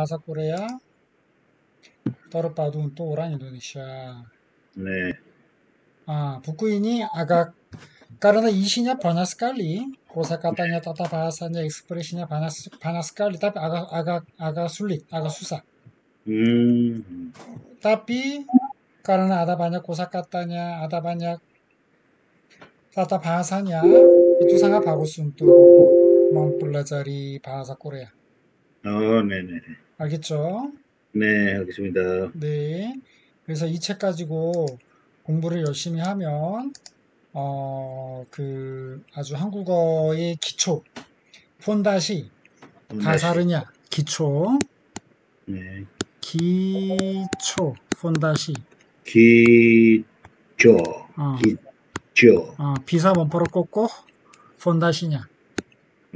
bahasa Korea, terpadu untuk orang Indonesia. 네. Ah, buku ini agak karena isinya banyak sekali, kosakatanya, tata bahasanya, ekspresinya banyak banyak sekali, tapi agak agak agak sulit, agak susah. 음, Tapi karena ada banyak kosakatanya, ada banyak tata bahasanya, itu sangat bagus untuk mempelajari bahasa Korea. 어, 네네. 알겠죠? 네, 알겠습니다. 네. 그래서 이 책 가지고 공부를 열심히 하면, 어, 그, 아주 한국어의 기초, 폰다시, 다사르냐, 기초, 네. 기초, 폰다시, 기조, 어, 기조. 어, 비사 원포를 꽂고, 폰다시냐.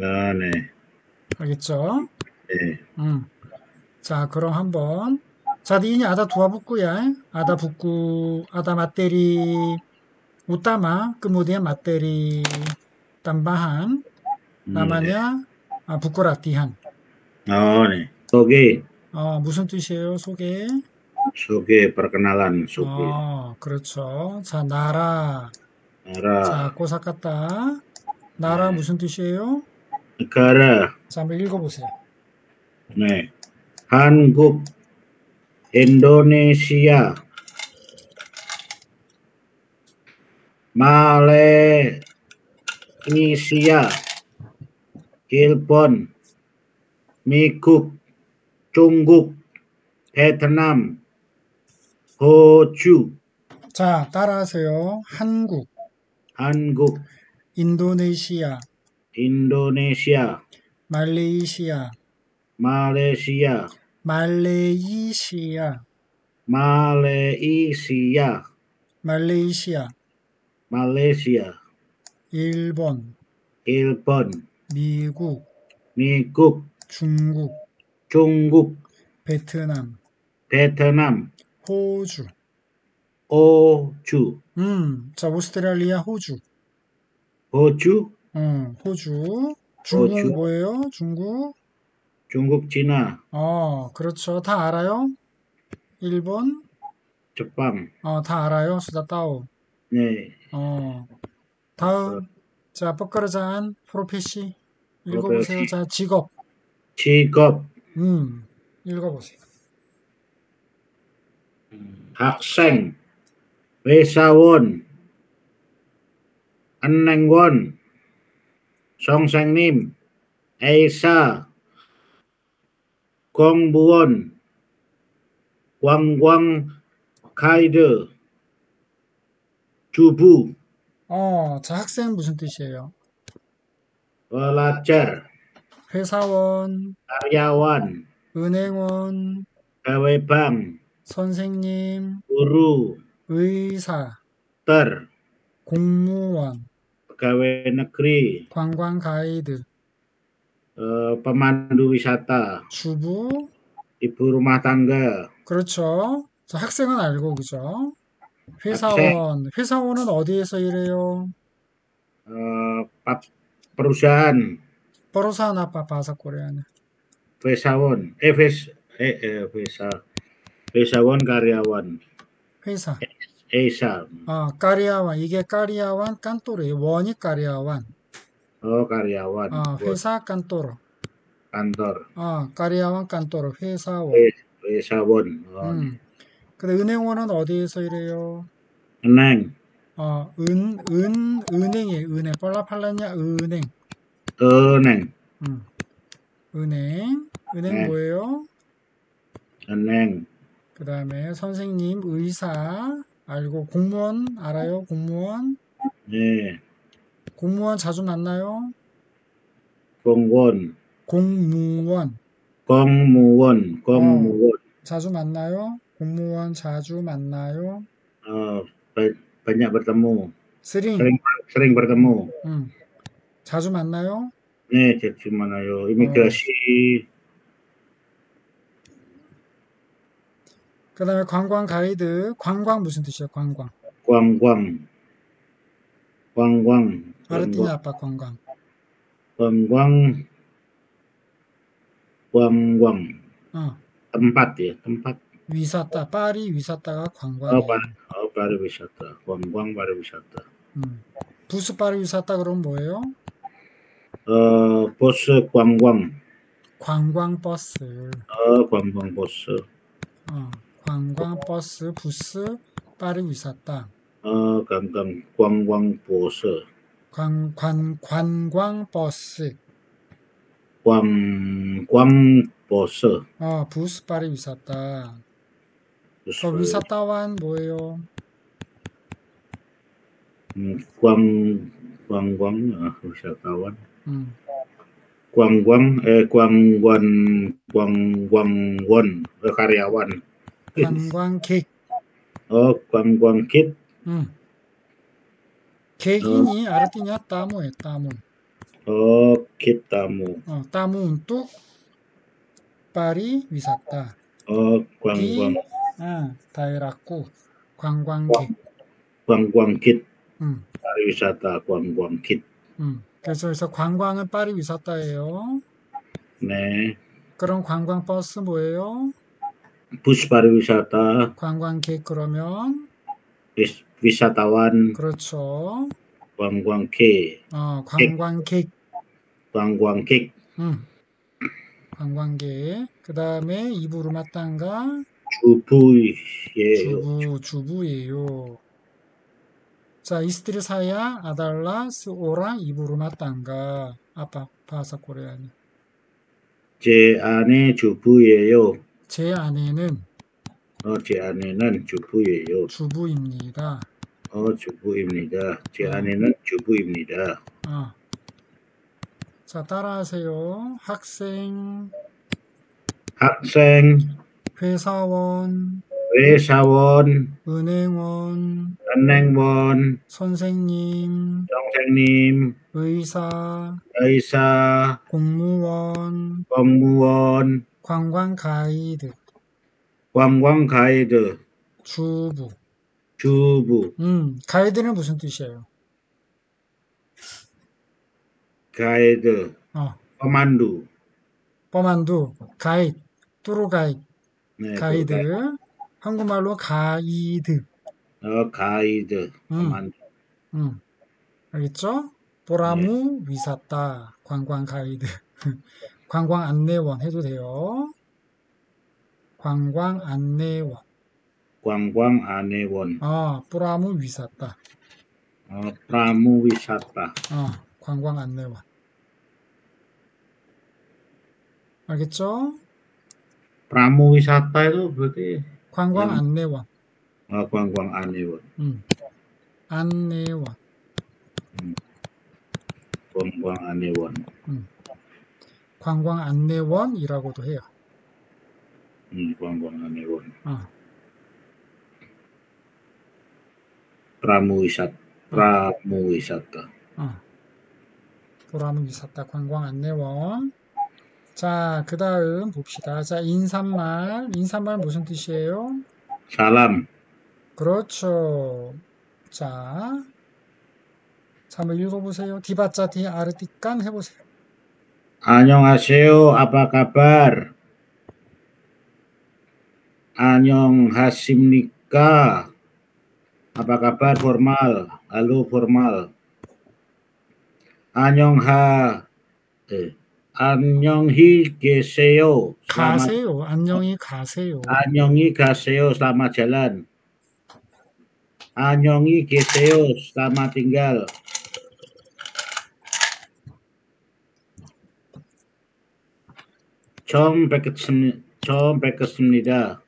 아, 네. 알겠죠? 네. 음. 자, 그럼 한번. 자, dua buku ya. Ada buku, ada materi utama, kemudian materi tambahan, namanya 아, latihan. 아, 네. 소개, 어, 무슨 뜻이에요, 소개? 소개, perkenalan, 소개. 어, 그렇죠. 자, 나라. 나라, 자, 코사카타. 나라 네. 무슨 뜻이에요? negara, 자, 한번 읽어보세요. 네. 한국, 인도네시아, 말레이시아, 일본, 미국, 중국, 베트남, 호주, 자, 따라하세요. 한국, 한국, 인도네시아, 인도네시아, 말레이시아, 말레이시아, 말레이시아, 말레이시아, 말레이시아, 말레이시아, 일본, 일본, 미국, 미국, 중국, 중국, 베트남, 베트남, 호주. 호주, 음, 자, 오스트레일리아, 호주. 호주, 음, 호주. 중국 호주. 뭐예요? 중국? 중국, 지나, 어, 그렇죠. 다 알아요? 일본? 저방, 어, 다 알아요. 수다 따오. 네, 어, 다음. 자, 뻐끄러잔, 프로페시. 읽어보세요. 프로페시. 자, 직업. 직업, 음, 읽어보세요. 학생, 회사원, 은행원, 선생님, 의사, 공무원, 관광 가이드, 주부, 어, 자, 학생 무슨 뜻이에요? pelajar, 회사원, karyawan, 은행원, pegawai bank, 선생님, guru, 의사, ter, 공무원, pegawai negeri, 관광 가이드, eh, pemandu wisata, 주부. ibu rumah tangga, 그렇죠. 자, 학생은 알고, 그죠? 회사원. 회사원은 어디에서 일해요? eh, pap- perusahaan, perusahaan apa bahasa Koreanya? 회사원, eh, ves, eh, eh, 회사, 회사원 karyawan, 회사. esa, 아, 까리아완. 이게 까리아완 깐토르예요. 원이 까리아완. Oh karyawan, 아, 회사 깐토르. kantor, 아, 깐토르. 회사원. Wes- 회사원, oh, 음. 근데 은행원은 어디에서 일해요? 은행, 어, 은, 은, 은행이에요. 은행. 빨라팔라냐? 은행. 은행, 음. 은행. 은행 네. 뭐예요? 은행, 그 다음에 선생님, 의사. 알고, 공무원 알아요? 공무원? 네, 공무원 자주 만나요? 공무원, 공무원. 공무원, 공무원, 자주 만나요? 공무원 자주 만나요? ba- banyak bertemu, 스링. sering sering bertemu. 음. 자주 만나요? 네, jadi mana yo imigrasi, 그 다음에 관광 가이드. 관광 무슨 뜻이에요? 관광. 관광, 관광, 아빠 관광. 관광, 관광, 어, tempat ya, tempat. wisata, 파리 위사타가 Oh, 관광이에요. par, oh pariwisata, guang-guang pariwisata. 음. 부스 파리 위사타 그럼 뭐예요? Eh, pose guang-guang, 관광 버스. oh guang-guang pose, 어, 관광 버스 부스 파리 위사타. Ah, 呃，刚刚观光博士，观观观光博士，观光博士。Oh, bus pariwisata. Bus Kalau wisatawan boyo. Hmm, kuang kuang kuang uh, ah, wisatawan. Hmm. Kuang kuang eh kuang kuang kuang kuang won eh, karyawan. Kuang kuang. Oh, kuang kuang. 음. 객인이 아르티냐 따무에 따무. oh kid tamu, 어, 따무 untuk 파리 위사타. oh guang-guang, 아, 다이라쿠 관광객. kid, 음, pariwisata guang-guang kid. 음. 그래서 그래서 관광은 파리 위사타예요. 네, 그럼 관광 버스 뭐예요? bus pariwisata, 관광객 그러면 wisatawan, 그렇죠. ke, 어, 관광객. kid, 음. 관광객. 그다음에 이부르 마땅가 주부예요. 주부 주부예요. 자, 이스트리 사야 아달라 스오라 이부르 마땅가 아빠 바사 코레아니. 제 아내 주부예요. 제 아내는 어, 제 아내는 주부예요. 주부입니다. 어, 주부입니다. 제 아내는 주부입니다. 어. 자, 따라하세요. 학생, 학생, 회사원, 회사원, 은행원, 은행원, 선생님, 선생님, 의사, 의사, 공무원, 공무원, 관광 가이드, 관광 가이드, 주부. 주부, 음, 가이드는 무슨 뜻이에요? 가이드, 어, pemandu. 뻔만두, 가이드, 뚜루 가이드, 네, 가이드. 그 한국말로 가이드. 가- 어, 가이드, 음. pemandu. 음, 알겠죠? 보라무 위사타 관광 가이드 관광 안내원 해도 돼요. 관광 안내원. 관광 안내원, 아 보라무 위사타 어, pramuwisata. 아 관광 안내원. 알겠죠? pramuwisata itu berarti 관광 음. 안내원. 어, 관광 안내원, 음. 안내원. 관광 안내원. 관광 안내원이라고도 해요. 음, 관광 안내원. 아 pramuwisata, pramuwisata. 어. 보라무 위사타 관광 안내원. 자, 그 다음 봅시다. 자, 인사말. 인사말 무슨 뜻이에요? Salam. 그렇죠. 자, 자, 한번 읽어보세요. 디바짜 디 아르티깐 해보세요. 안녕하세요. kabar? 안녕 Anyong Hasimnika. Apa kabar formal? Halo formal. Anyong ha eh Anyonghi Geseo. Kaseo, Anyonghi Kaseo. Anyonghi Kaseo, selamat jalan. Anyongi Geseo, selamat tinggal. Chom Pekesnida.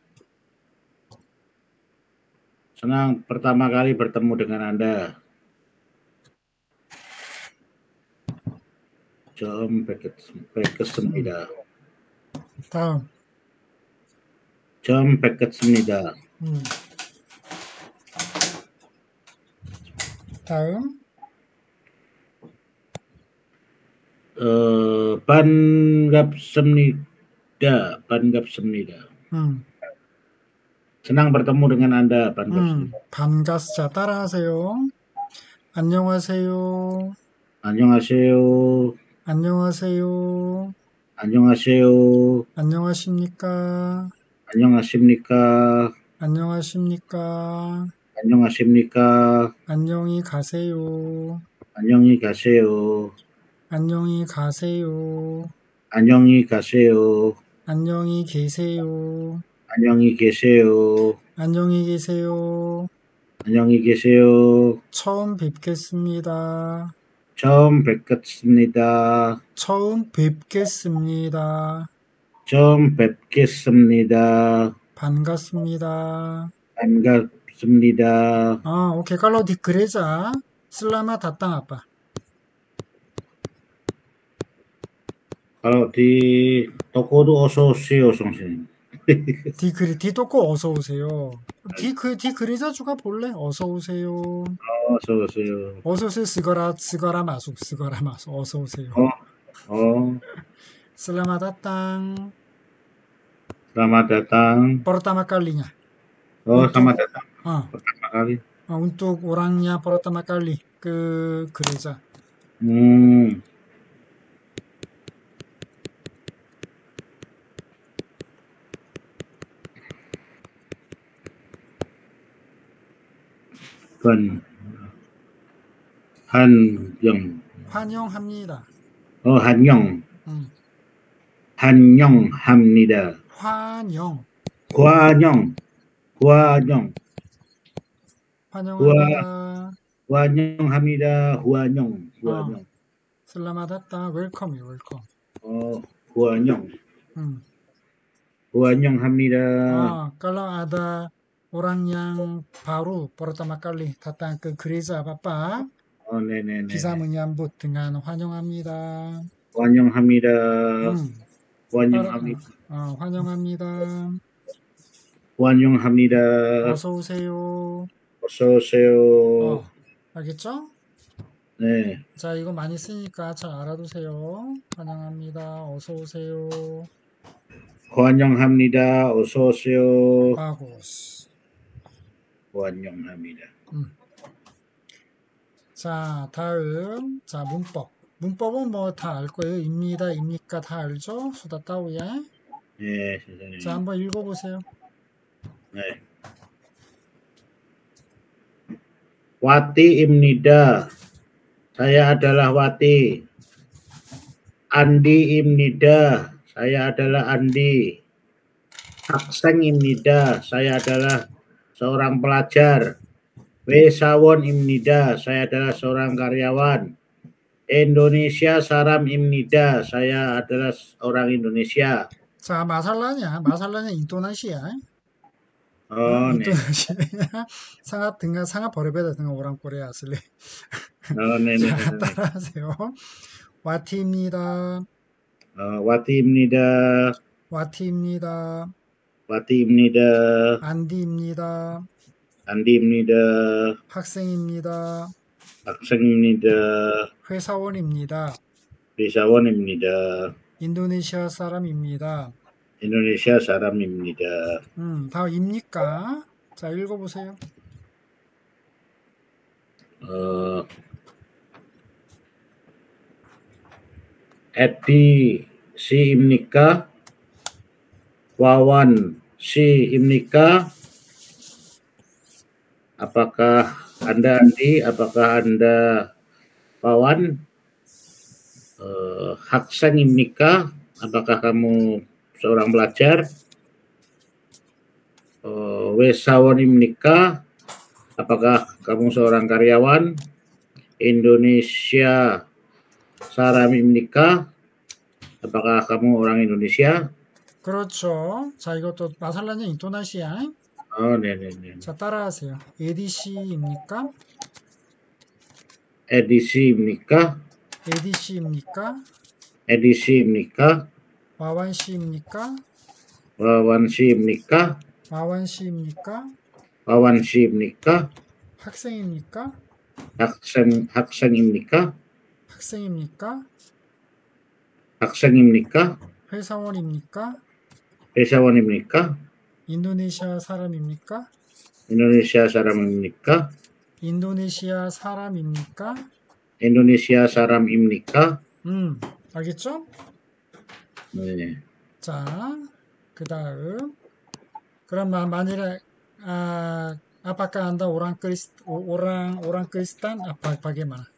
Senang pertama kali bertemu dengan Anda. 처음 뵙겠- 뵙겠습니다. 다음. 처음 뵙겠습니다. 음. 다음. 어, 반갑습니다. 반갑습니다. 음. Senang bertemu dengan Anda. 음. 반갑습니다. 반가스. 자, 따라하세요. 안녕하세요. 안녕하세요. 안녕하세요. 안녕하세요. 안녕하십니까? 안녕하십니까? 안녕하십니까? 안녕하십니까? 안녕히 가세요. 안녕히 가세요. 안녕히 가세요. 안녕히 가세요. 안녕히 계세요. 안녕히 계세요. 안녕히 계세요. 안녕히 계세요. 처음 뵙겠습니다. 처음 뵙겠습니다. 처음 뵙겠습니다. 처음 뵙겠습니다. 반갑습니다. 반갑습니다. Kalau di gereja, selamat datang apa? kalau di toko도 어서 오세요, 선생님. 디, 그, 디 또고 어서 오세요. 디, 그, 디 그레자 주가 볼래? 어서 오세요. 어서 오세요. 어서 오세요. 쓰거라, 쓰거라 마숙, 쓰거라 마숙. 어서 오세요. 어, 어, Selamat datang. selamat datang. Pertama kalinya. Oh, selamat datang Ah, pertama kali. ah, untuk orangnya pertama kali ke gereja. Hmm, 건 한영, 환영합니다. 어 한영, 음, 한영합니다. 환영. 관영, 관영, 환영합니다. 관영합니다. 관영, 관영, Selamat datang. Welcome, welcome. 어 Hmm. 관영합니다. Ah, kalau ada orang yang baru pertama kali datang ke gereja Bapak, 어, 네네네. bisa menyambut dengan 환영합니다. 관영합니다. Hmm. 관영합니다. 아, 환영합니다. 관영합니다. 어서 오세요. 어서 오세요. 어, 알겠죠? 네, 자, 이거 많이 쓰니까 잘 알아두세요. 환영합니다. 어서 오세요. 관영합니다. 어서 오세요. 바고스. 관영합니다. 자, 다음. 자, 문법. 문법은 뭐 다 알 거예요. 입니다, 입니까 다 알죠? 수다 따오야. 네, 선생님. 자, 한번 읽어보세요. 네. Wati Imnida. Saya adalah Wati. Andi Imnida. Saya adalah Andi. Akseng Imnida. Saya adalah seorang pelajar. Wesawon Imnida. Saya adalah seorang karyawan. Indonesia Saram Imnida. Saya adalah orang Indonesia. 자, 마살라냐? 마살라냐 인도네시아. Oh, 네. 인도네시아. 상하 등가 상하 버려베다 등가 오랑 코레아 슬레. Oh, 네, 네, 네, 자, 네. 따라하세요. 와티입니다. 어, 와티입니다. 와티입니다. 와티입니다. 안디입니다. 안디입니다. 학생입니다. 학생입니다. 회사원입니다. 회사원입니다. 인도네시아 사람입니다. 인도네시아 사람입니다. 음, 다 입니까? 자, 읽어보세요. 어, 에디 씨입니까? wawan si imnika, apakah anda Andi apakah anda wawan uh, eh, Haksan imnika? apakah kamu seorang pelajar eh, uh, Wesawan imnika? apakah kamu seorang karyawan Indonesia Sarami imnika? apakah kamu orang Indonesia 그렇죠. 자, 이것도 마살라냐 인도네시아. Oh, 네네네. 자, 따라하세요. 에디씨입니까? 에디씨입니까? 에디씨입니까? 에디씨입니까? 와완씨입니까? 와완씨입니까? 와완씨입니까? 와완씨입니까? 학생입니까? 학생, 학생입니까? 학생입니까? 학생입니까? 회사원입니까? 회사원입니까? 인도네시아 사람입니까? 인도네시아 사람입니까? 인도네시아 사람입니까? 인도네시아 사람입니까? 음, 알겠죠? 네. 자, 그 다음. 그럼 마- 만일에, 아, apakah Anda orang Krist, orang, orang Kristen? Apa, bagaimana?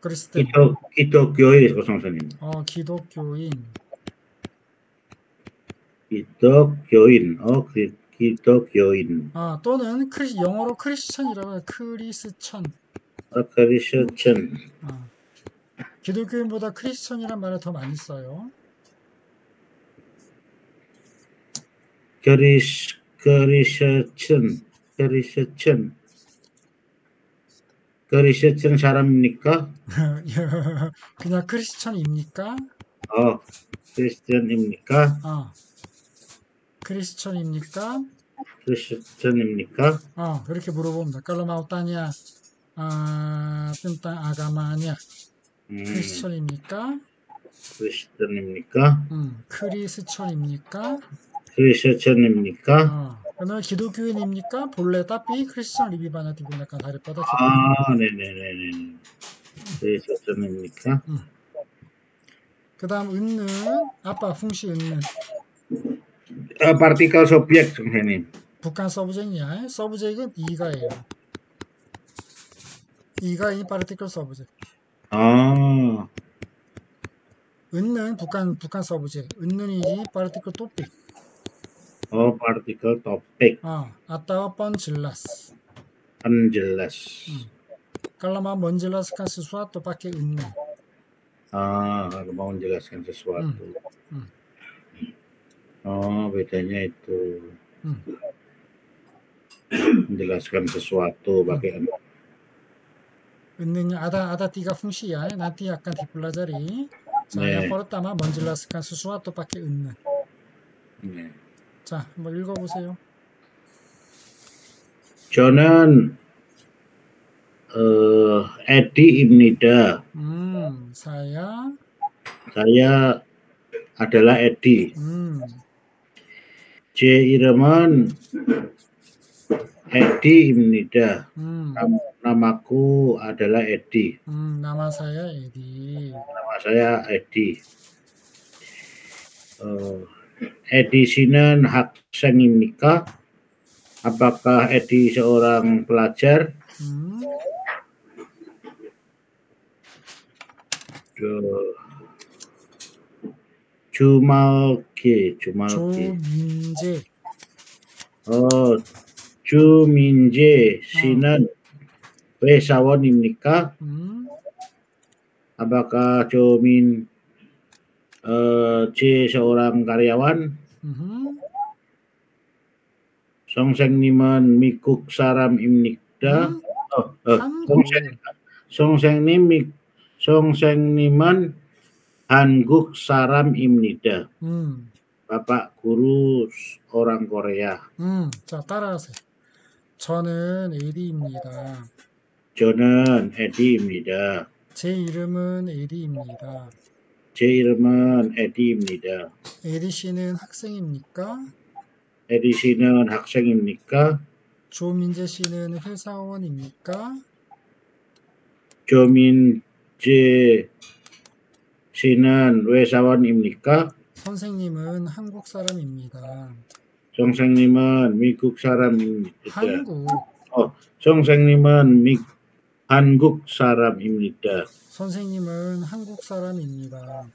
Kristen. 기독 기독교인 선생님. 어, 기독교인. 기독교인. 어, 기, 기독교인. 아, 또는 크리, 영어로 크리스천이라고 해요. 크리스천. 어, 크리스천. 아, 기독교인보다 크리스천이란 말을 더 많이 써요. 크리스 크리스천. 크리스천. 크리스천 사람입니까? 그냥 크리스천입니까? 어, 크리스천입니까? 아, 크리스천입니까? 크리스천입니까? 아, 그렇게 물어봅니다. Kalau mau tanya 아, tentang agamanya, 음, 크리스천입니까? 크리스천입니까? 음, 크리스천입니까? 크리스천입니까? 아, 그러면 기독교인입니까? 본래 Kristen lebih banyak digunakan daripada 기독교. 아, 네네네네. 크리스천입니까? 그 다음 은는 apa fungsi 은는 어, partikel subjek 선생님. bukan subjek이야. subjek은 이가예요. 이가 이 partikel subjek. 아, 은는 bukan bukan subjek. 은는이 partikel topik. Oh, partikel topik. Ah, atau penjelas. Penjelas. Kan hmm. Kalau mau menjelaskan sesuatu pakai ini. Ah, kalau mau menjelaskan sesuatu. Hmm. Hmm. Oh, bedanya itu. Hmm. menjelaskan sesuatu hmm. pakai hmm. Ini ada ada tiga fungsi ya eh. nanti akan dipelajari. Saya pertama menjelaskan sesuatu pakai ini. 네. 자, 한번 읽어보세요. 저는 eh, Edi Ibnida. 음, saya, Saya adalah Edi. 음, 제 이름은 Edi Ibnida. 음, Nam- Namaku adalah Edi. 음, nama saya Edi. Nama saya Edi. Eh, Edisinen hak sengin nikah apakah Edi seorang pelajar hmm. Duh. Jumal G, Jumal G. Oh, Juminje, Sinan, Wesawon nikah hmm. Apakah Jumin eh, C seorang karyawan? 음, 선생님은 미국 사람입니까? 음, 어, 어, 한국, 선생, 선생님, 미- 선생님은 한국 사람입니다. 음, Bapak guru orang Korea. 음, 자, 따라하세요. 저는 에디입니다. 저는 에디입니다. 제 이름은 에디입니다. 제 이름은 에디입니다. 에디 씨는 학생입니까? 에디 씨는 학생입니까? 조민재 씨는 회사원입니까? 조민재 씨는 회사원입니까? 선생님은 한국 사람입니다. 선생님은 미국 사람입니다. 한국, 선생님은 미, 한국 사람입니다. 선생님은 한국 사람입니다.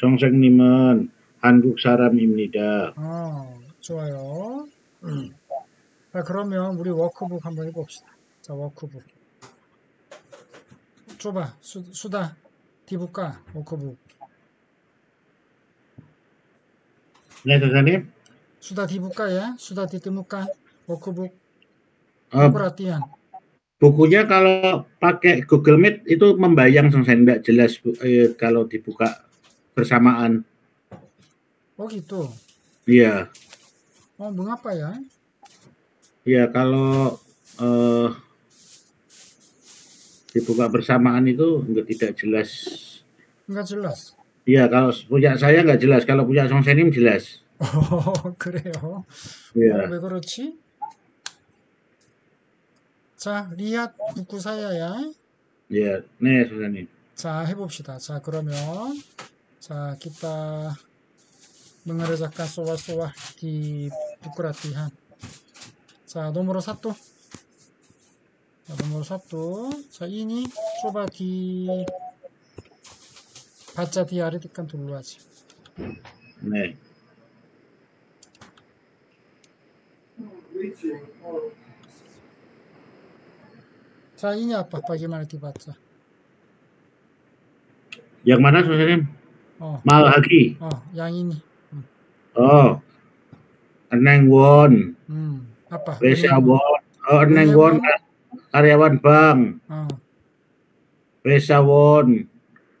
선생님은 한국 사람입니다. 아, 좋아요. 음. 자, 그러면 우리 워크북 한번 해봅시다. 자, 워크북. 줘봐, 수, 수다. 디볼까? 워크북. 네, 선생님. Sudah dibuka ya? Sudah ditemukan workbook 어, perhatian. bukunya kalau pakai Google Meet itu membayang 선생님 nggak jelas Bu. Eh, kalau dibuka bersamaan. Oh gitu. Iya, Oh, mengapa ya? iya kalau eh, dibuka bersamaan itu nggak tidak jelas. Enggak jelas. Iya, kalau punya saya nggak jelas. Kalau punya 선생님 jelas. 어, 그래요. 어, Iya. 왜 그렇지? 자, 리앗 북구 사야야. 예, 네, 선생님. 자, 해봅시다. 자, 그러면, 자, kita mengerjakan soal-soal di buku latihan. 자, nomor satu. 자, nomor satu. 자, ini coba di baca diartikan dulu aja. 네. Australinya apa? Bagaimana dibaca? Yang mana Susanin? Oh. Malhaki. Oh, yang ini. Hmm. Oh. Eneng Won. Hmm. Apa? Besa Won. Oh, Eneng Won karyawan bank. Oh. Besa Won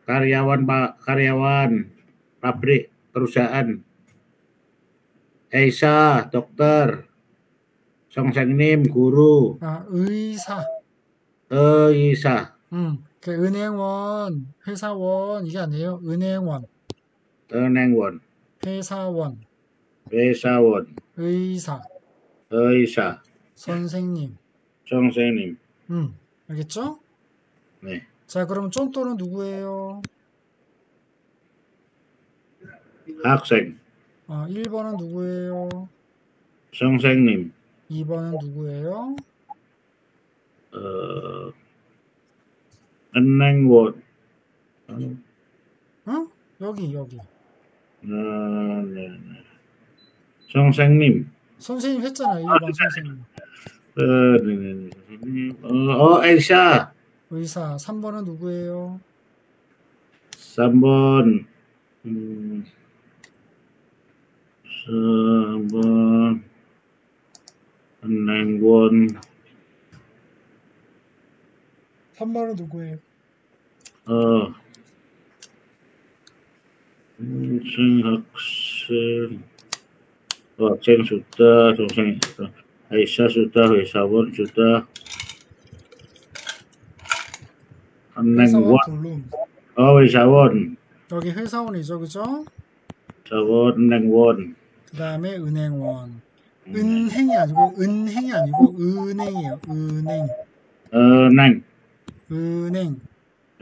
karyawan Pak karyawan pabrik perusahaan. Eisa dokter. Song Sangnim guru. Ah, Eisa. 의사. 음, 그 은행원, 회사원 이게 아니에요. 은행원, won, 회사원, won, 의사, Eisa, 선생님. Songsengnim. 음, 알겠죠? 네, 자, 그럼 쫀또는 누구예요? 학생, 어, 1번은 누구예요? Songsengnim, 2번은 누구예요? 어, eneng won. 어, 어? 여기, 여기. 아, 네, 네. 선생님, 선생님 했잖아요. 1번 선생님. 어, 네, 네, 네, 선생님. 어, 어, 엘사, 의사. 3번은 누구예요? 3번, 음, 3번, 은행원, 3번은 누구예요? 어, 학생, 학생, 어, 학생 선생님, Aisyah sudah, 회사원 sudah, 회사원 은행원, 둘룸. 어, 회사원, 여기 회사원이죠. 그죠? 회사원, 은행원, 그 다음에 은행원. 음, 은행이 아니고, 은행이 아니고, 은행이에요. 은행. 은행, 은행.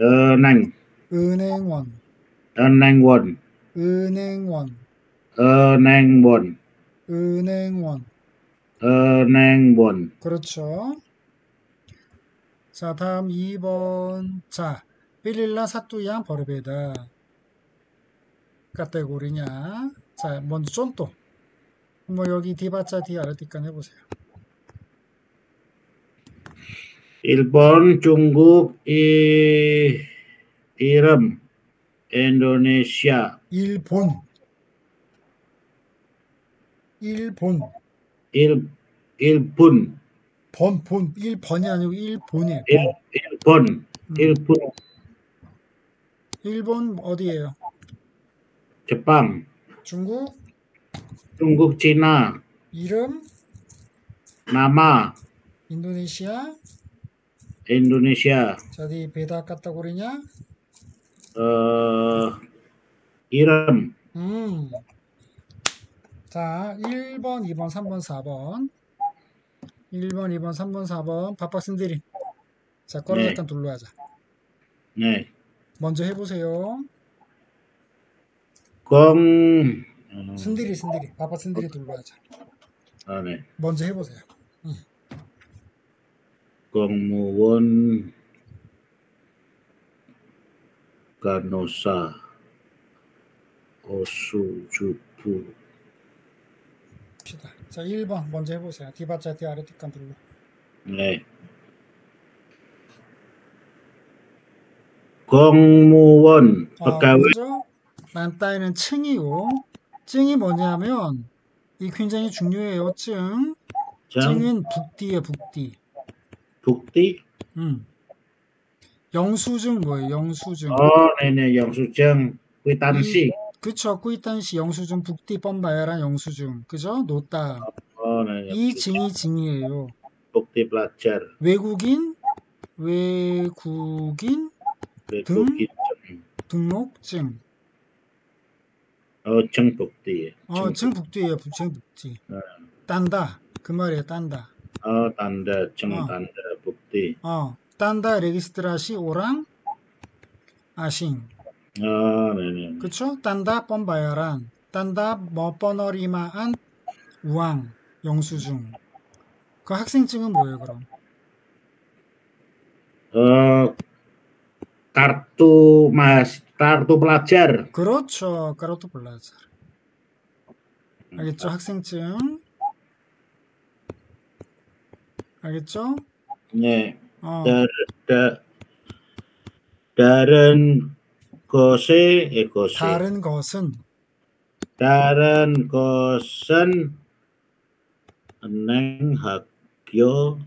은행, 은행원. 은행원, 은행원. 은행원, 은행원. 은행원, 그렇죠. 자, 다음 2번. 자, satu yang berbeda. kategorinya. 자, 먼저 contoh. 뭐 여기 디바자 디아르티칸 해보세요. 일본, 중국, 이, 이름, 인도네시아, 일본. 일본. 일, 일본, 번, 본. 일번이 아니고 일본이에요. 일, 번. 일본, 음. 일본, 일본 어디예요? 제빵, 중국. 중국, 지나, 이름. 인도네시아. 인도네시아, 자, 디 베다 카테고리냐? 어, 이름, 음. 자, 1번, 2번, 3번, 4번. 1번, 2번, 3번, 4번. 바박 신들이. 자, 꺼를 네. 잠깐 둘러하자. 네, 먼저 해보세요. 공, 어, 순들이, 순들이. 바박 순들이 둘러하자. 아, 네. 먼저 해보세요. 공무원 간호사 오수주부 봅시다. 자, 1번 먼저 해보세요. 디바자 디아르티칸 둘러. 네 공무원 아, pegawai 먼저 만따이는 층이요. 층이 뭐냐면 이 굉장히 중요해요. 층. 장 층은 북디에 북디. Bukti 음. 영수증 뭐예요? 영수증. oh 네네 영수증 kwitansi 그쵸. 꾸이탄시 영수증 북디 뻔바야란 영수증. 그죠? 노따. oh 네이 증이 증이에요. bukti pelajar 외국인, 외국인 외국인 등록증. 증 어, 증 북디예요. 증 북디. 네. 딴다. 그 말이에요. 딴다. oh tanda 증 어. tanda bukti 어, 딴다 레기스트라시 오랑 아싱. 아, 네네. 그쵸? 딴다 뻔바야란. 딴다 뭐 뻔어리마안 우왕 영수증. 그 학생증은 뭐예요 그럼? Eh, kartu mas kartu pelajar. 그렇죠. 까로토 블라자. 알겠죠? 학생증. 알겠죠? 네. 어, daran gose eh gose. 다른 것은 Daran gosen eneng hagyo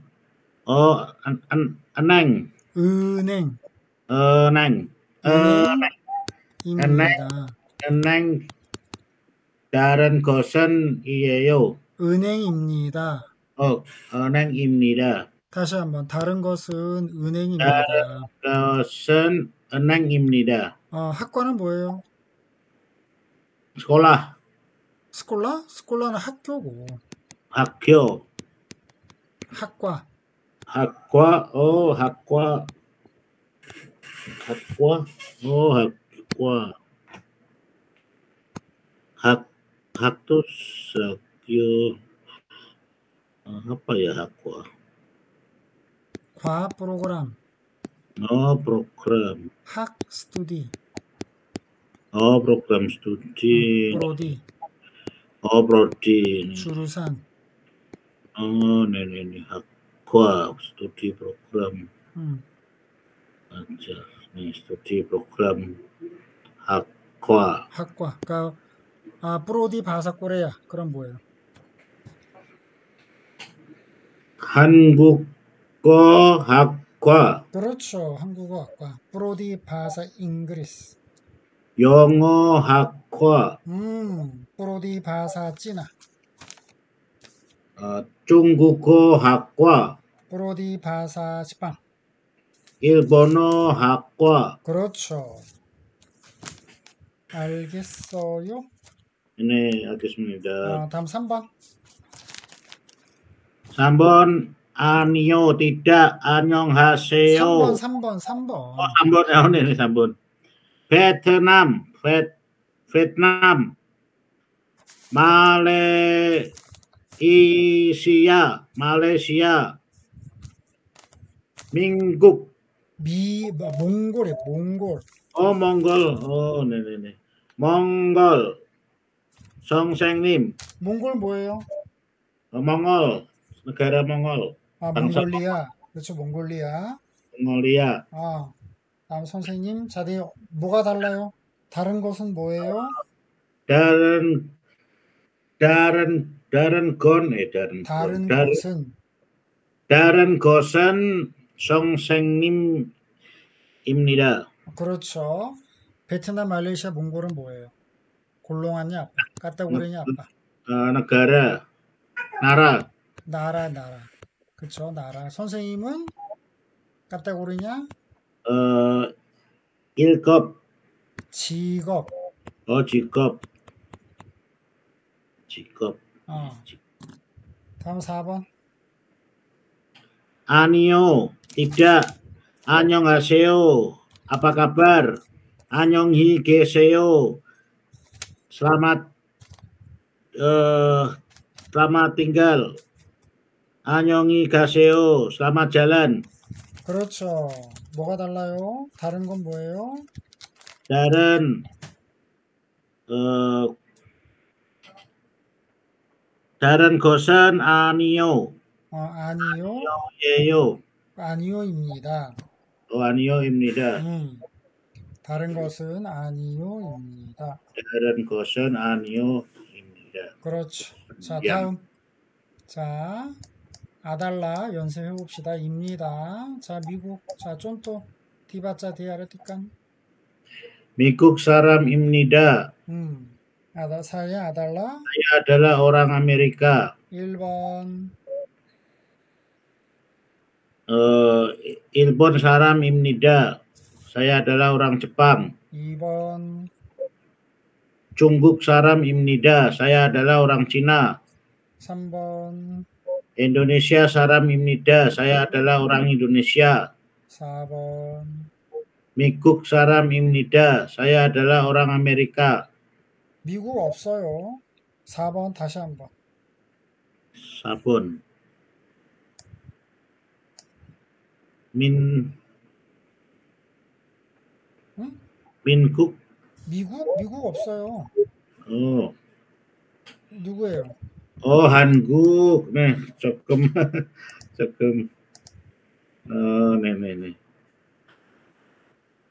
oh an, an, eneng 은행, eneng 은행입니다. eneng daran gosen iyeyo 은행입니다. Oh eneng입니다. 다시 한번 다른 것은 은행입니다. gosen eneng입니다. 어, 학과는 뭐예요? sekolah 스콜라? 스콜라는 학교고 학교 학과 학과 oh 학과 학과 oh 학과 tuh sekio eh, apa ya hakwa 과 프로그램 oh program 학 스투디 oh program studi 프로디 oh prodi 주루산 oh nih nih hakwa studi program 음, aja nih studi program hakwa 학과 그러니까 아, 프로디 바사 코레아 그럼 뭐예요? 한국어 학과. 그렇죠. 한국어 학과. 프로디 바사 잉그리스. 영어 학과. 음 프로디 바사 찌나. 어, 중국어 학과. 프로디 바사 지방. 일본어 학과. 그렇죠. 알겠어요? ini 알겠습니다. 아, 다음 3번 3번 아니요 tidak 안녕하세요. 3번 3번 3번 Oh, 3번 oh, ini 3번. 베트남, 베, 베트남, 말레이시아, 말레이시아, 민국, 미 뭐, 몽골에 몽골 어 몽골, 어 네네네, 몽골, 선생님, 몽골 뭐예요? 어, 몽골, negara 몽골, 아 몽골리아. 그렇죠 몽골리아. 몽골리아, 아 다음 선생님 자리 뭐가 달라요? 다른 것은 뭐예요? 다른, 다른, 다른 건, 예, 다른, 다른 건, 것은? 다른 것은 선생님입니다. 그렇죠. 베트남 말레이시아 몽골은 뭐예요? 골롱하냐 까따구리냐 아빠? 어, negara, 나라, 나라 나라 그렇죠 나라 선생님은 까따구리냐 어, 일급, 직업 어, 직급, 직급. 어. 다음 4번 아니요, tidak. 안녕하세요. Apa kabar? 안녕히 계세요. Selamat eh selamat tinggal. 안녕히 가세요. Selamat jalan. 그렇죠 뭐가 달라요? 다른 건 뭐예요? 다른 어 다른 것은 아니요. 어, 아니요 예요. 아니요입니다 어, 아니요입니다. 음, 다른 것은 아니요입니다 다른 것은 아니요입니다. 그렇죠 자 야. 다음 자 아달라 연습해 봅시다 입니다 자 미국 자 쫀또 디바자 디아르티칸 미국 사람입니다. 음 아다 saya 아달라 Saya adalah orang Amerika. 1번 Eh, 일본 사람입니다. Saya adalah orang Jepang. 2번 중국 사람입니다. Saya adalah orang Cina. 3번 Indonesia 사람입니다. Saya adalah orang Indonesia. 4번. 미국 사람입니다. saya adalah orang Amerika. 미국 없어요. 4번 다시 한번. 4번. 민 응? 민국 미국? 미국 없어요. 어. 누구예요? Oh, 한국. 네, 조금 조금 어, 네, 네, 네.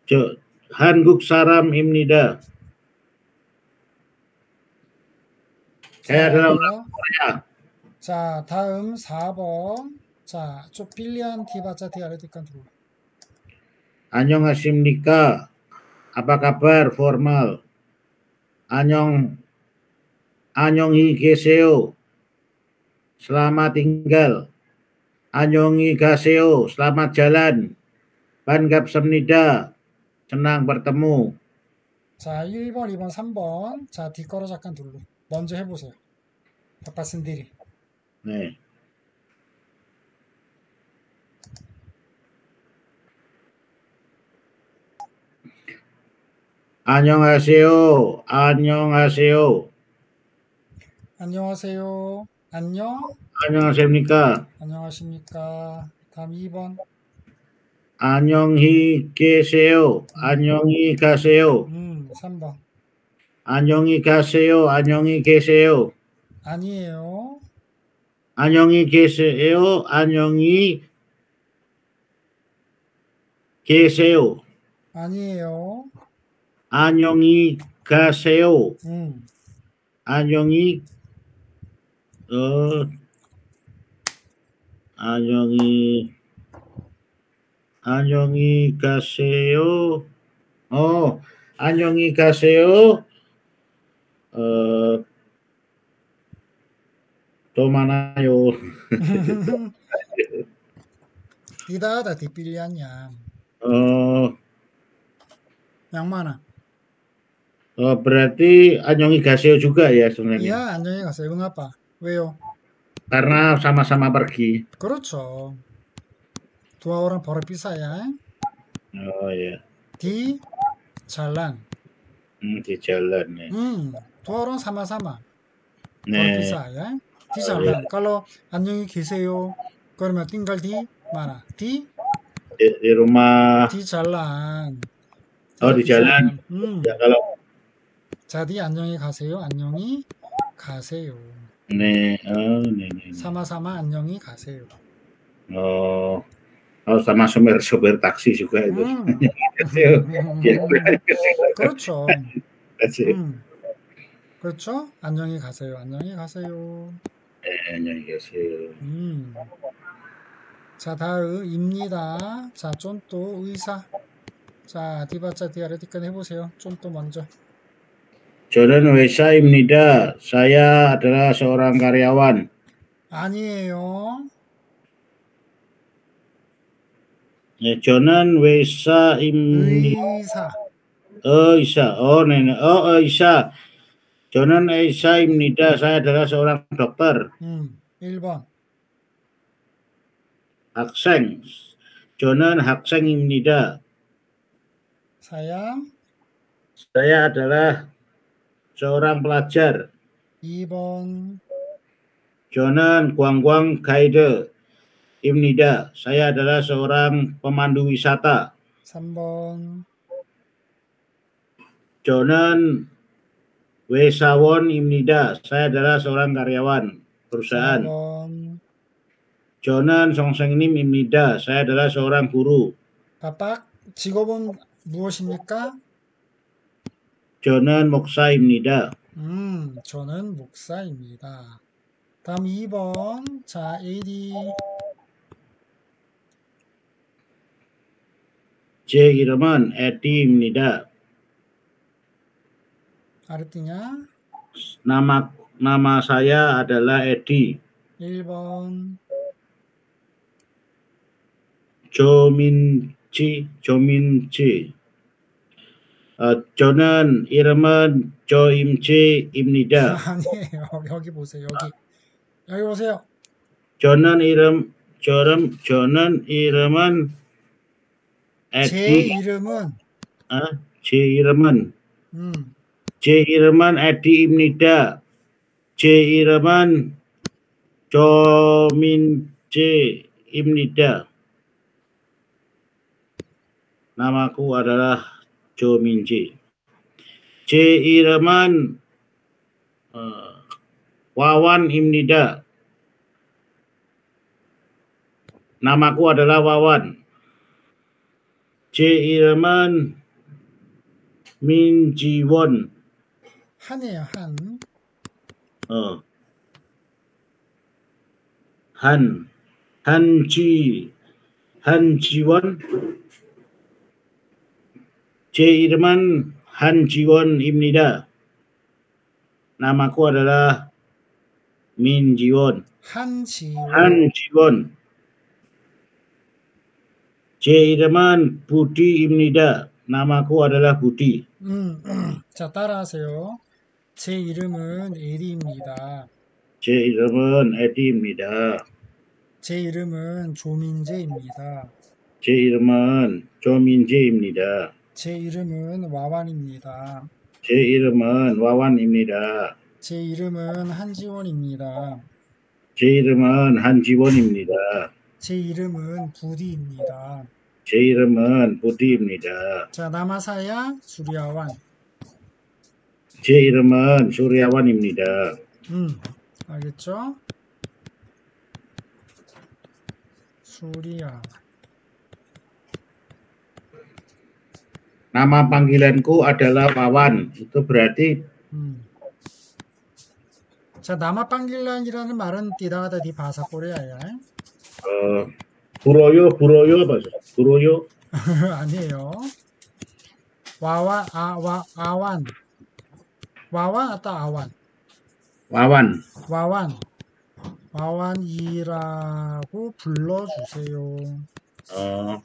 저 한국 사람입니다. saya adalah orang Korea. 자, 다음 4번. 자, 좀 빌리안 디바자 디아레티칸 들어. 안녕하십니까? Apa kabar formal? Anyong 안녕히 계세요. Selamat tinggal. 안녕히 가세요. Selamat jalan. 반갑습니다. senang bertemu. 자, 1번, 2번, 3번. 자, 뒷걸어 잠깐 둘러. 먼저 해보세요. 바빠슨디리. 네. 안녕하세요. 안녕하세요. 안녕하세요. 안녕. 안녕하십니까? 안녕하십니까. 다음 2번. 안녕히 계세요. 안녕히 가세요. 음, 3번. 안녕히 가세요. 안녕히 계세요. 아니에요. 안녕히 계세요. 안녕히 계세요. 아니에요. 안녕히 가세요. 음, 안녕히 Mm. terus Anyongi Anyongi Kaseo oh Anyongi Kaseo eh Tomanayo tidak ada di pilihannya oh yang mana Oh, berarti Anyongi Gaseo juga ya sebenarnya? Iya, Anyongi Gaseo. Mengapa? 왜요? Karena sama-sama pergi. 그렇죠. Dua orang berpisah ya. Oh ya, Di jalan. hmm, di jalan ya. Hmm, dua orang sama-sama 네, berpisah ya. Di jalan. Kalau 안녕히 계세요. 그러면 tinggal di mana? Di di, di rumah. di jalan. Oh, di jalan. 음, Ya kalau jadi 안녕히 가세요. 안녕히 가세요. 네, oh, 네, 네. 네. sama-sama 안녕히 가세요. Oh, oh sama sopir sopir taksi juga itu. 음. 그렇죠. gaseyo. 음. 그렇죠? 안녕히 가세요. 안녕히 가세요. 네, 안녕히 계세요. 음. 자, 다음입니다. 자, 좀 또 의사. 자, 디바자 디아레티칸 해보세요. 좀 또 먼저. 저는 회사입니다. saya adalah seorang karyawan. 아니에요. 네, 저는 회사입니다. 의사. 의사. Oh, nenek. Oh, 의사. 저는 의사입니다. saya adalah seorang dokter. 음. 1번. 학생. 저는 학생입니다. 사양. Saya adalah seorang pelajar. 2번. 저는 관광 가이드입니다. Saya adalah seorang pemandu wisata. 3번. 저는 회사원입니다. Saya adalah seorang karyawan perusahaan. 4번. 저는 선생님입니다. Saya adalah seorang guru. 바빡. 직업은 무엇입니까? 저는 목사입니다. 음, 저는 목사입니다. 다음 2번. 자, AD. 제 이름은 에디입니다. 아르티냐? Nama nama saya adalah Edi 1번. 조민지 조민지. 어, 저는 이름은 조임지입니다. 아니에요. 여기 보세요. 여기. 여기 보세요. 저는 이름 저름 저는 이름은 제 Edi, 이름은 eh, 제 이름은 음, 제 이름은 에디입니다. 제 이름은 조민재입니다. Namaku adalah 조민재. 제 이름은 어, 와완입니다. Namaku adalah 와완. 제 이름은 민지원. 한이에요 한. 어. 한, 한지, 한지원. 제 이름은 한지원입니다. Namaku adalah 민지원. 한지원. 한지원. 제 이름은 부디입니다. Namaku adalah Budi. 음, 자 따라하세요. 제 이름은 에리입니다. 제 이름은 에디입니다. 제 이름은 조민재입니다. 제 이름은 조민재입니다. 제 이름은 와완입니다. 제 이름은 와완입니다. 제 이름은 한지원입니다. 제 이름은 한지원입니다. 제 이름은 부디입니다. 제 이름은 부디입니다. 자 남아사야 수리아완. 제 이름은 수리아완입니다. 음, 알겠죠? 수리아완. Nama panggilanku adalah Wawan. Itu berarti 음. 자 남아빵길란이라는 말은 띠다가다 디 바사 코레아야. 어, 부로요, 부로요, 맞아. 부로요. 아니에요. 와와 아와 아완. 와완 아따 아완. Wawan. 와완. 와완이라고 불러주세요. 어,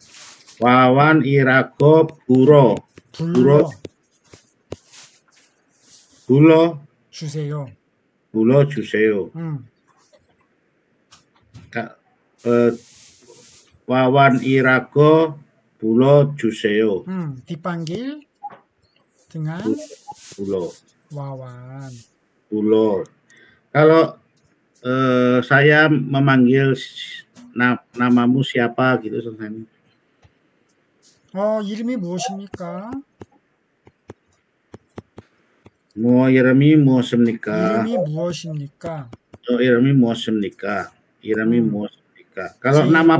Wawan Irago Buro. Buro. Bulo. Juseyo. Bulo Juseyo. Hmm. Eh, Wawan Irago Bulo Juseyo. Hmm. Dipanggil dengan Bulo. Wawan. Bulo. Kalau eh, saya memanggil na namamu siapa gitu sebenarnya 어 이름이 무엇입니까? 뭐 이름이 무엇입니까? 이름이 무엇입니까? 어, 이름이 무엇입니까? 이름이 음. 무엇입니까? Kalau 제- nama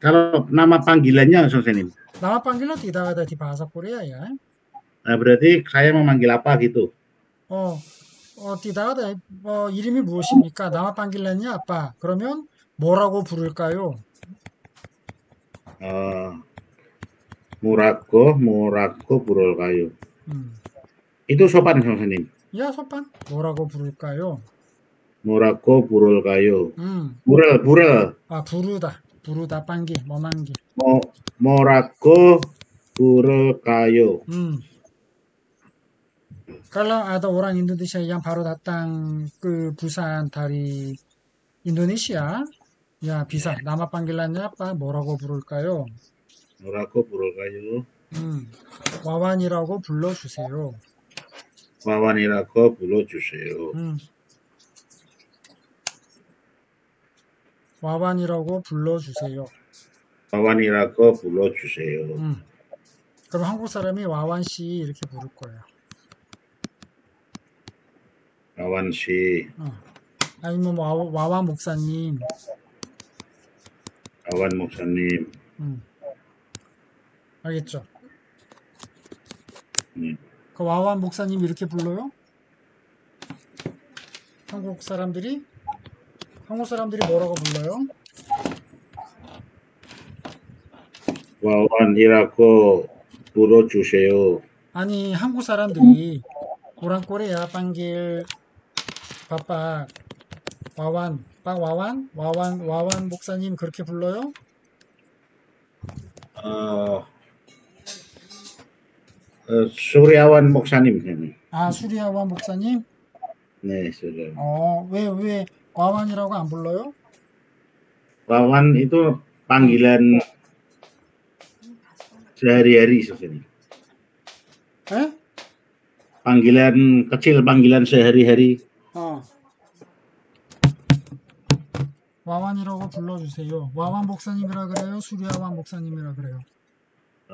kalau nama panggilannya, 선생님. 남아빵길로 띠다가다 디 바사 코레아야. Nah, berarti saya memanggil apa gitu? 어, 어, 띠다가다, 어, 이름이 무엇입니까? 남아빵길란이 아빠. 그러면 뭐라고 부를까요? 어, Murago, Murago Burolkayo. Hmm. Itu sopan sama ini. Ya sopan. Murago kayu. Murago Burolkayo. Hmm. Burul, Burul. Ah, Buruta. Buruta Panggi, Monanggi. Mo, Morago kayu. Hmm. Kalau ada orang Indonesia yang baru datang ke Busan dari Indonesia, ya bisa. Nama panggilannya apa? Morago kayu. 뭐라고 부를까요? 음, 와완이라고 불러주세요. 와완이라고 불러주세요. 음. 와완이라고 불러주세요. 와완이라고 불러주세요. 음. 그럼 한국 사람이 와완 씨 이렇게 부를 거예요. 와완 씨, 어. 아니면 와, 와완 목사님. 와완 목사님, 음. 알겠죠? 음, 그 와완 목사님 이렇게 불러요? 한국 사람들이? 한국 사람들이 뭐라고 불러요? 와완이라고 불러주세요. 아니 한국 사람들이 오랑꼬레야 빵길 빠빠 와완 빵 와완 와완 와완 목사님 그렇게 불러요? 어, 어, 수리아완 목사님. 아 수리아완 목사님? 네, 수리아완. 어왜 왜 와완이라고 안 불러요? Wawan itu panggilan sehari-hari Sosen. 에? Panggilan kecil, panggilan sehari-hari. 어. 와완이라고 불러주세요. 와완 목사님이라 그래요? 수리아완 목사님이라 그래요? 어,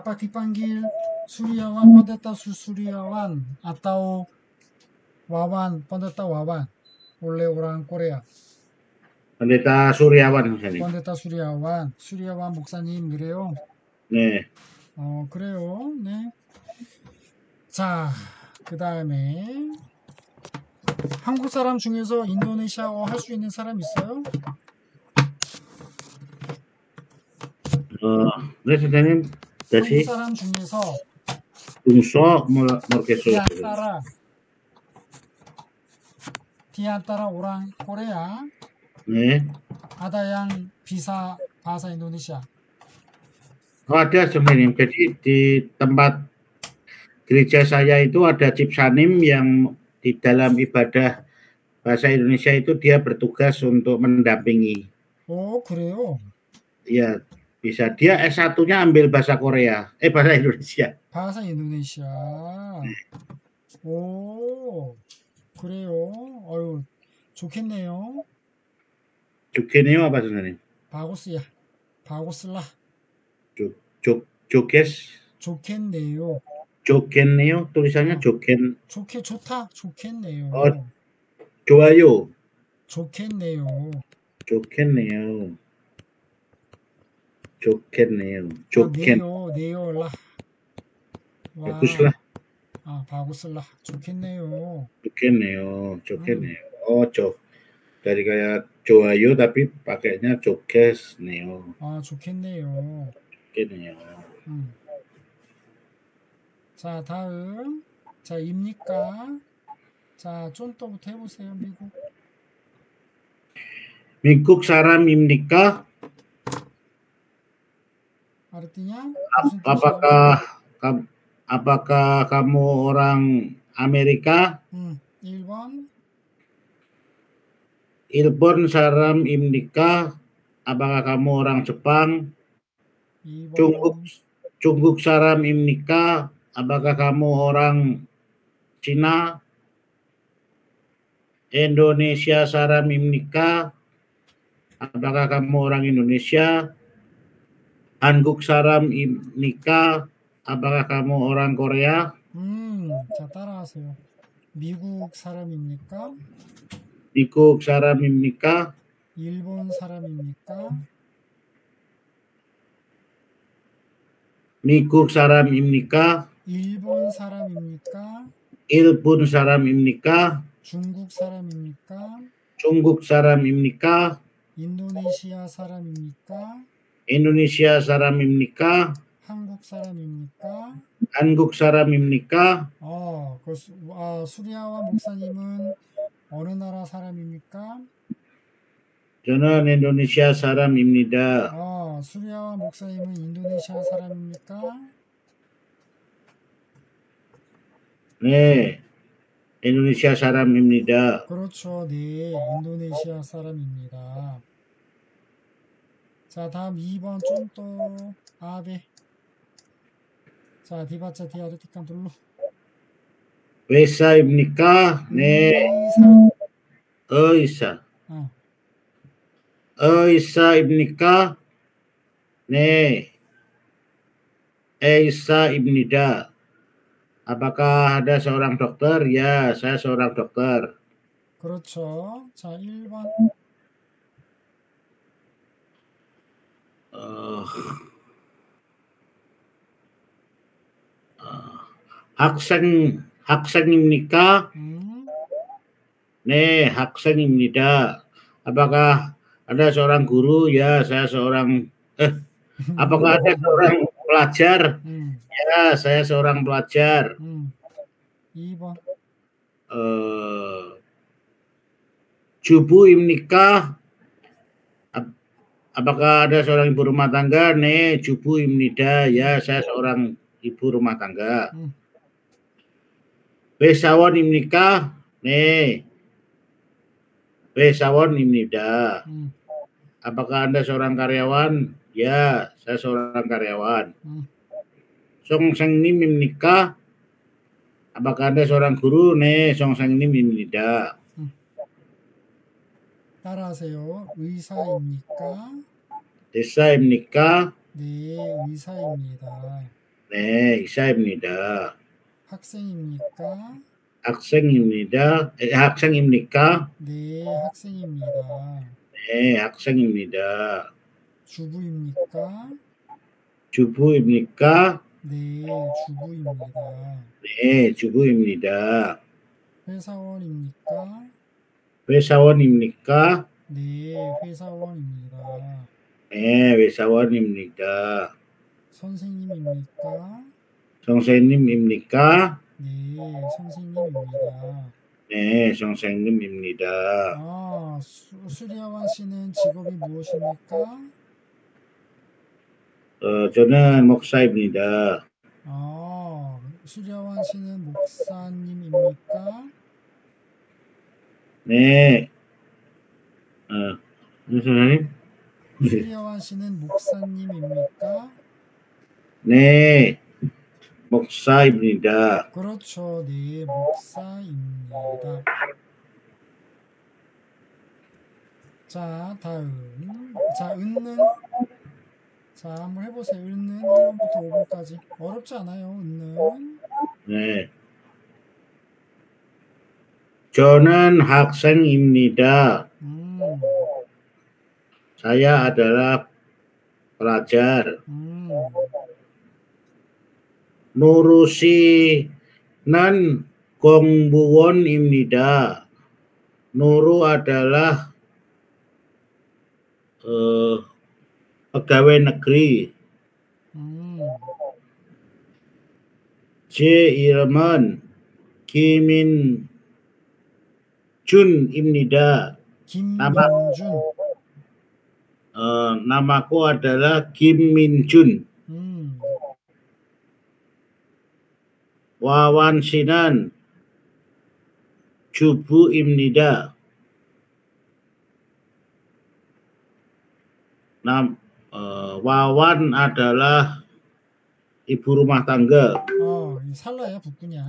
뒷방길 수리아완 뻔데따 수수리아완 아따오 와완 뻔데따 와완 올레 오랑 꼬레야 Pendeta Suryawan Sosen. 뻔데따 수리아완 수리아완 목사님 그래요? 네. 어 그래요 네. 자 그 다음에 한국 사람 중에서 인도네시아어 할 수 있는 사람 있어요? 어, 네 선생님 한국 다시 사람 중에서 Bungso Mor- Morgeso. 디안따라 디안따라 오랑 코레아 네. 아다양 비사 바사 인도네시아 Oh ada sebenarnya. Jadi di tempat gereja saya itu ada Cipsanim yang di dalam ibadah bahasa Indonesia itu dia bertugas untuk mendampingi. 오 그래요 Ya, bisa. Dia S1-nya ambil bahasa Korea. Eh, bahasa Indonesia. 바사 인도네시아 오 그래요 어유 좋겠네요 Jugeneo apa sebenarnya? 바고스야 바고슬라 Jog, Joges, 좋겠네요 Jogeneo tulisannya Jogen 좋게 좋다 좋겠네요 어. 좋아요. 좋겠네요 좋겠네요. 좋겠네요. 아, 좋겠. 네요 네요라 와, baguslah. 아 바고슬라 좋겠네요 좋겠네요. 좋겠네요. Oh, 조. Dari kayak 좋아요 tapi pakainya joges네요. 아 좋겠네요 좋겠네요. 음. 자 다음 자 입니까 자 쫀또부터 해보세요 미국 미국 사람입니까? Artinya apakah apakah kamu orang Amerika? Hmm. Ilbon. Ilbon Saram Imdika, apakah kamu orang Jepang? Cungguk Cungguk Saram Imnika, apakah kamu orang Cina? Indonesia Saram Imnika, apakah kamu orang Indonesia? 한국 사람입니까? Apakah kamu orang Korea? 음, 자 따라하세요 미국 사람입니까? 미국 사람입니까? 일본 사람입니까? 미국 사람입니까? 일본 사람입니까? 일본 사람입니까? 중국 사람입니까? 중국 사람입니까? 인도네시아 사람입니까? 인도네시아 사람입니까? 한국 사람입니까? 한국 사람입니까? 어, 그 수, 아, 수리아와 목사님은 어느 나라 사람입니까? 저는 인도네시아 사람입니다. 어, 수리아와 목사님은 인도네시아 사람입니까? 네, 인도네시아 사람입니다. 그렇죠. 네, 인도네시아 사람입니다. 자, 다음 2번 쫀또 아베. 자, 디바차 디아르티칸 블루. 외사입니까? 네, 의사. 의사. 어, 의사입니까? 네, Eisaibnida. Apakah ada seorang dokter? Ya, saya seorang dokter. 그렇죠. 자, 1번. 어, 어, 학생 학생입니까? 음, 네, 학생입니다. Apakah ada seorang guru? Ya, saya seorang eh apakah ada seorang pelajar? 음, Ya, saya seorang pelajar. 음. 2번. Eh jubu입니까? Ap- Apakah ada seorang ibu rumah tangga? nih? jubu imnida. Ya, saya seorang ibu rumah tangga. Hmm. Besawon imnika. Nih. Besawan imnida. Hmm. Apakah Anda seorang karyawan? Ya, saya seorang karyawan. Hmm. Song sang nim imnika. Apakah Anda seorang guru? nih? song sang nim imnida. 따라하세요. 의사입니까? 대사입니까? 네, 의사입니다. 네, 이사입니다. 학생입니까? 학생입니다. 에, 학생입니까? 네, 학생입니다. 네, 학생입니다. 주부입니까? 주부입니까? 네, 주부입니다. 네, 주부입니다. 회사원입니까? 회사원입니까? 네, 회사원입니다. 네, 회사원입니다. 선생님입니까? 선생님입니까? 네, 선생님입니다. 네, 선생님입니다. 아, 수, 수리아완 씨는 직업이 무엇입니까? 어, 저는 목사입니다. 아, 수리아완 씨는 목사님입니까? 네, 어, 선생님? 수리아완 씨는 목사님입니까? 네, 목사입니다. 그렇죠, 네, 목사입니다. 자, 다음. 자, 은는. 자, 한번 해보세요. 은는 1번부터 5번까지. 어렵지 않아요, 은는. 네. Jonan Hakseng Imnida. Hmm. Saya adalah pelajar. Hmm. Nurusi Nan Gongbuwon Imnida. Nuru adalah uh, pegawai negeri. Hmm. J. Irman Kimin Jun Imnida. Kim Nama Jun. Uh, eh, namaku adalah Kim Min Jun. Hmm. Wawan Sinan. Jubu Imnida. Nam, uh, Wawan adalah ibu rumah tangga. Oh, salah ya bukunya.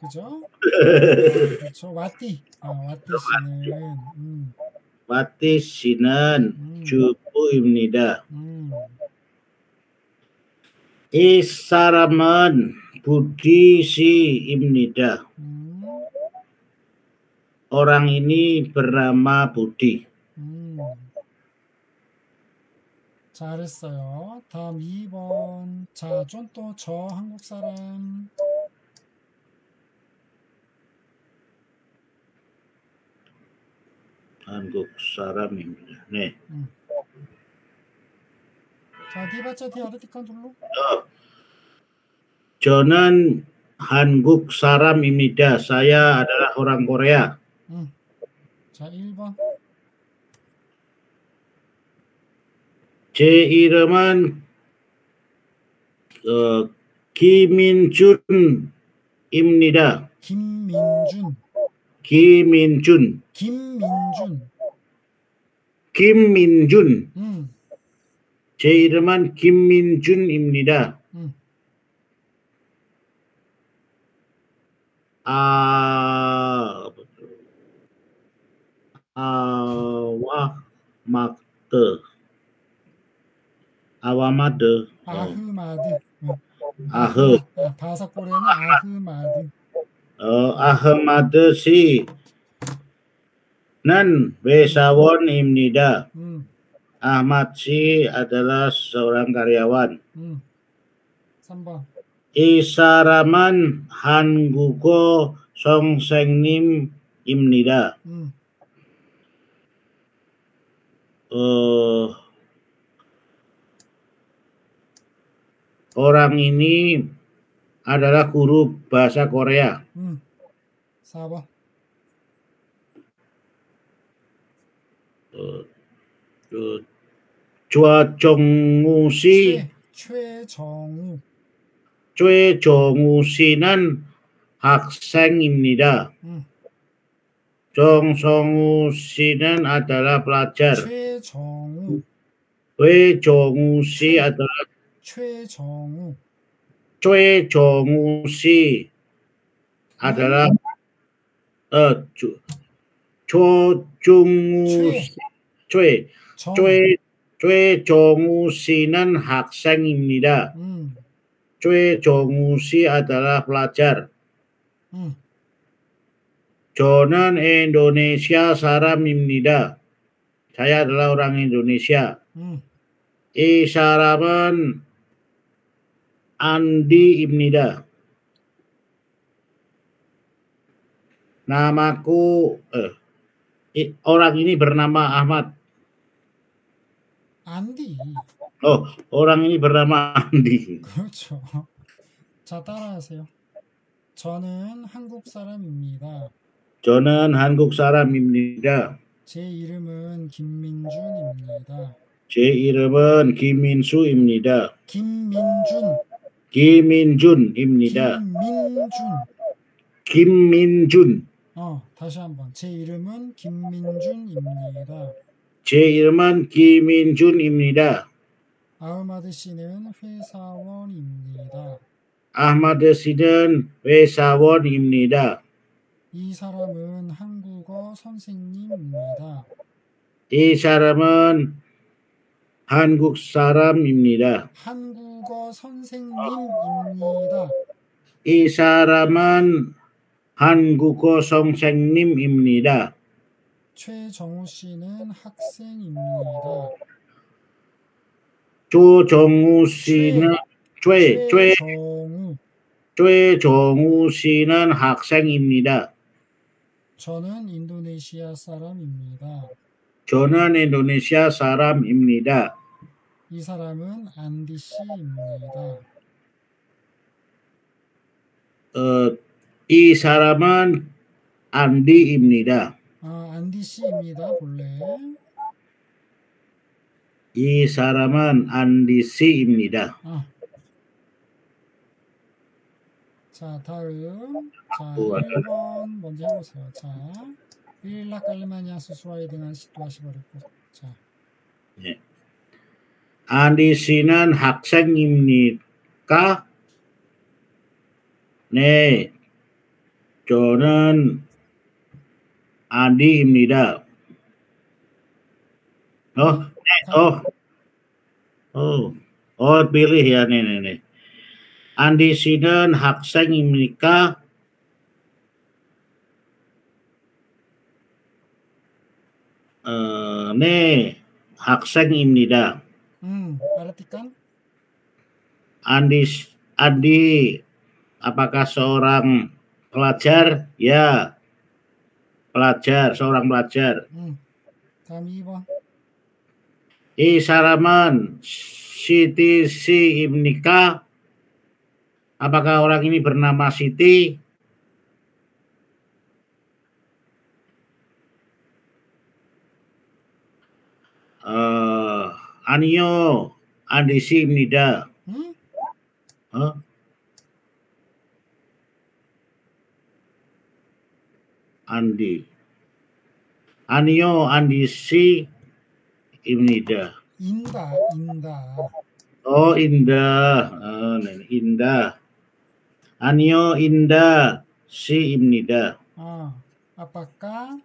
그죠? 그렇죠. 와띠. 아, 와띠 씨는 음, Wati Sinan 음, 주부입니다. 음, 이 사람은 Budi Si입니다. 음, Orang ini bernama Budi. 음. 잘했어요. 다음 2번. 자, 좀 또 저 한국 사람. 한국 사람입니다. 네. 자, 디바짜 디아르티칸 둘로. 저는 한국 사람입니다. Saya adalah orang Korea. 음. 자, 1번. 제 이름은 어, 김민준입니다. 김민준. 김민준, 김민준. 김민준. 음. 제 이름은 김민준입니다. 음. 아, 아와 마드, 아와마드, 어, 아흐마드. 어, 아흐, 아, 바사코레는 아흐마드. ahmad si nan besawon imnida hmm. Ahmad si adalah seorang karyawan hmm. isaraman han Hanguko Song Seng Nim Imnida. Hmm. Uh, orang ini adalah guru bahasa Korea. 음. 4번. 어, 어, 조정우 씨, 최, 최정우. 조정우 씨는 학생입니다. 음. 정성우 씨는 adalah pelajar. 최정우, 외정우 씨 adalah 최정우, 최정우 씨 adalah 어, 조, 조중우 최. 씨, 최, 정, 최, 최정우 씨는 학생입니다. 음, 최정우 씨 adalah pelajar. 음, 저는 Indonesia 사람입니다. saya adalah orang Indonesia. 음, 이 사람은 Andi입 Namaku eh, i- orang ini bernama Ahmad. 안디. Oh, orang ini bernama Andi. 그렇죠. 자, 따라하세요. 저는 한국 사람입니다. 저는 한국 사람입니다. 제 이름은 김민준입니다. 제 이름은 김민수입니다. 김민준, 김민준입니다. 김민준. 김민준. 어, 다시 한번. 제 이름은 김민준입니다. 제 이름은 김민준입니다. 아흐마드 씨는 회사원입니다. 아마드 씨는 회사원입니다. 이 사람은 한국어 선생님입니다. 이 사람은 한국 사람입니다. 한국어 선생님입니다. 이 사람은 한국어 선생님입니다. 최정우 씨는 학생입니다. 조정우 씨는 최, 최, 최정우. 최정우 씨는 학생입니다. 저는 인도네시아 사람입니다. 저는 인도네시아 사람입니다. 이 사람은 안디 씨입니다. 어, 이 사람은 안디입니다. 아, 안디 씨입니다. 본래. 이 사람은 안디 씨입니다. 아. 자, 다음. 자, 우와. 1번 먼저 해보세요. 자, 일라 깔리마니아 수수와에 대한 시도하시 버렸고. 자, 안디 씨는 학생입니까? 네, 저는 안디입니다. Oh, 네, oh, oh, oh, pilih ya nih, nih, nih. Andi 씨는 학생입니까? 어, 네, 학생입니다. 음, artikan Andi, Andi, apakah seorang pelajar ya pelajar seorang pelajar hmm. kami Pak Isaraman Siti si Imnika apakah orang ini bernama Siti uh, Anio Andisi Ibnida hmm? huh? Andi. Anio andi si imnida. Indah, Indah. Oh, Indah. Ah, oh, nah, indah. Anio Indah si imnida. Ah, apakah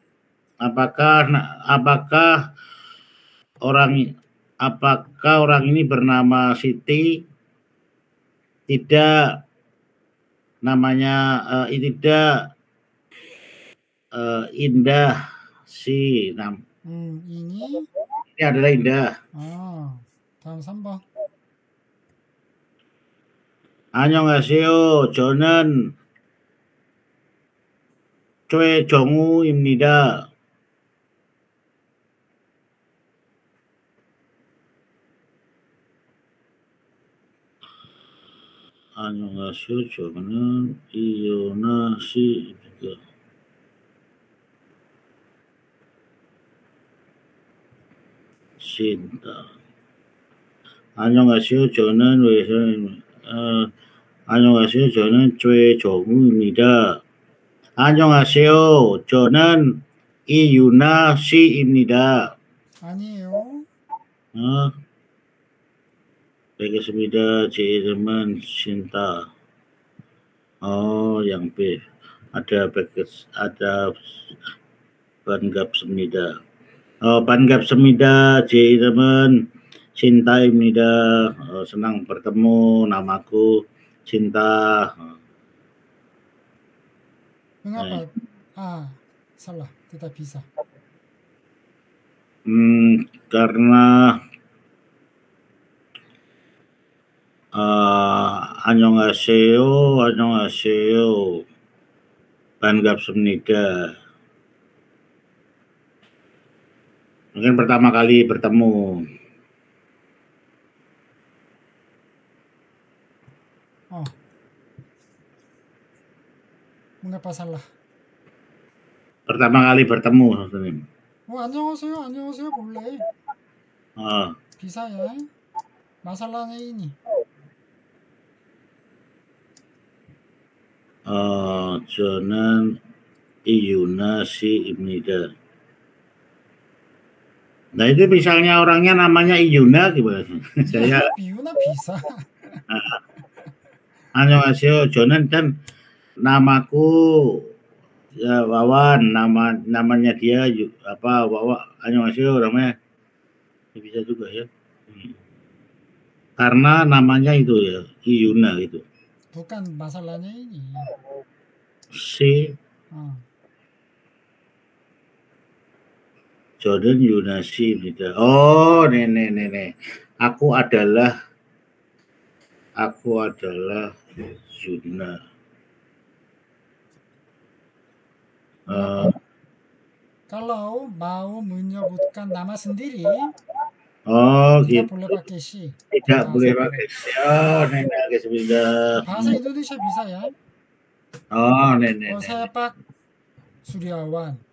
apakah apakah orang apakah orang ini bernama Siti tidak namanya uh, tidak eh, indah si nam. 음, 이니? Ini adalah indah. 아, 다음 3번. 안녕하세요. 저는 최정우입니다. 안녕하세요. 저는 이연아 씨입니다. 씨입니다. 안녕하세요. 저는 외선 어, 안녕하세요. 저는 최정우입니다. 안녕하세요. 저는 이유나 씨입니다. 아니에요. 어, 알겠습니다. 제 이름은 신다. Oh, yang B. Ada paket, ada Bangap Semida. Eh, uh, panggap Semida, cih temen, Cinta semida, uh, eh, senang bertemu, namaku Cinta. Mengapa? Eh. Ah, salah, tidak bisa. Hmm, karena eh, uh, anjung Aseo, anjung Aseo, Panggap Semida. Mungkin pertama kali bertemu. 어. Mengapa salah? Pertama kali bertemu, Saudara. Oh, 안녕하세요. 안녕하세요. boleh. 어, Bisa ya. Masalahnya ini. 어, 저는 이유나 씨입니다. Nah itu misalnya orangnya namanya Iyuna gitu. Saya Iyuna bisa. Annyeonghaseyo, Jonan dan namaku ya, Wawan, nama namanya dia apa Wawa Annyeonghaseyo namanya ya, bisa juga ya. Karena namanya itu ya Iyuna gitu. Bukan masalahnya ini. Si. Oh. Jordan Yunasi Oh, nenek nenek. Aku adalah aku adalah Zuna. Uh, kalau mau menyebutkan nama sendiri, oh, gitu. Tidak boleh pakai si. Tidak boleh pakai si. Oh, nenek agak sebentar. Bahasa Indonesia bisa ya? Oh, nenek. Kalau saya pak Suryawan.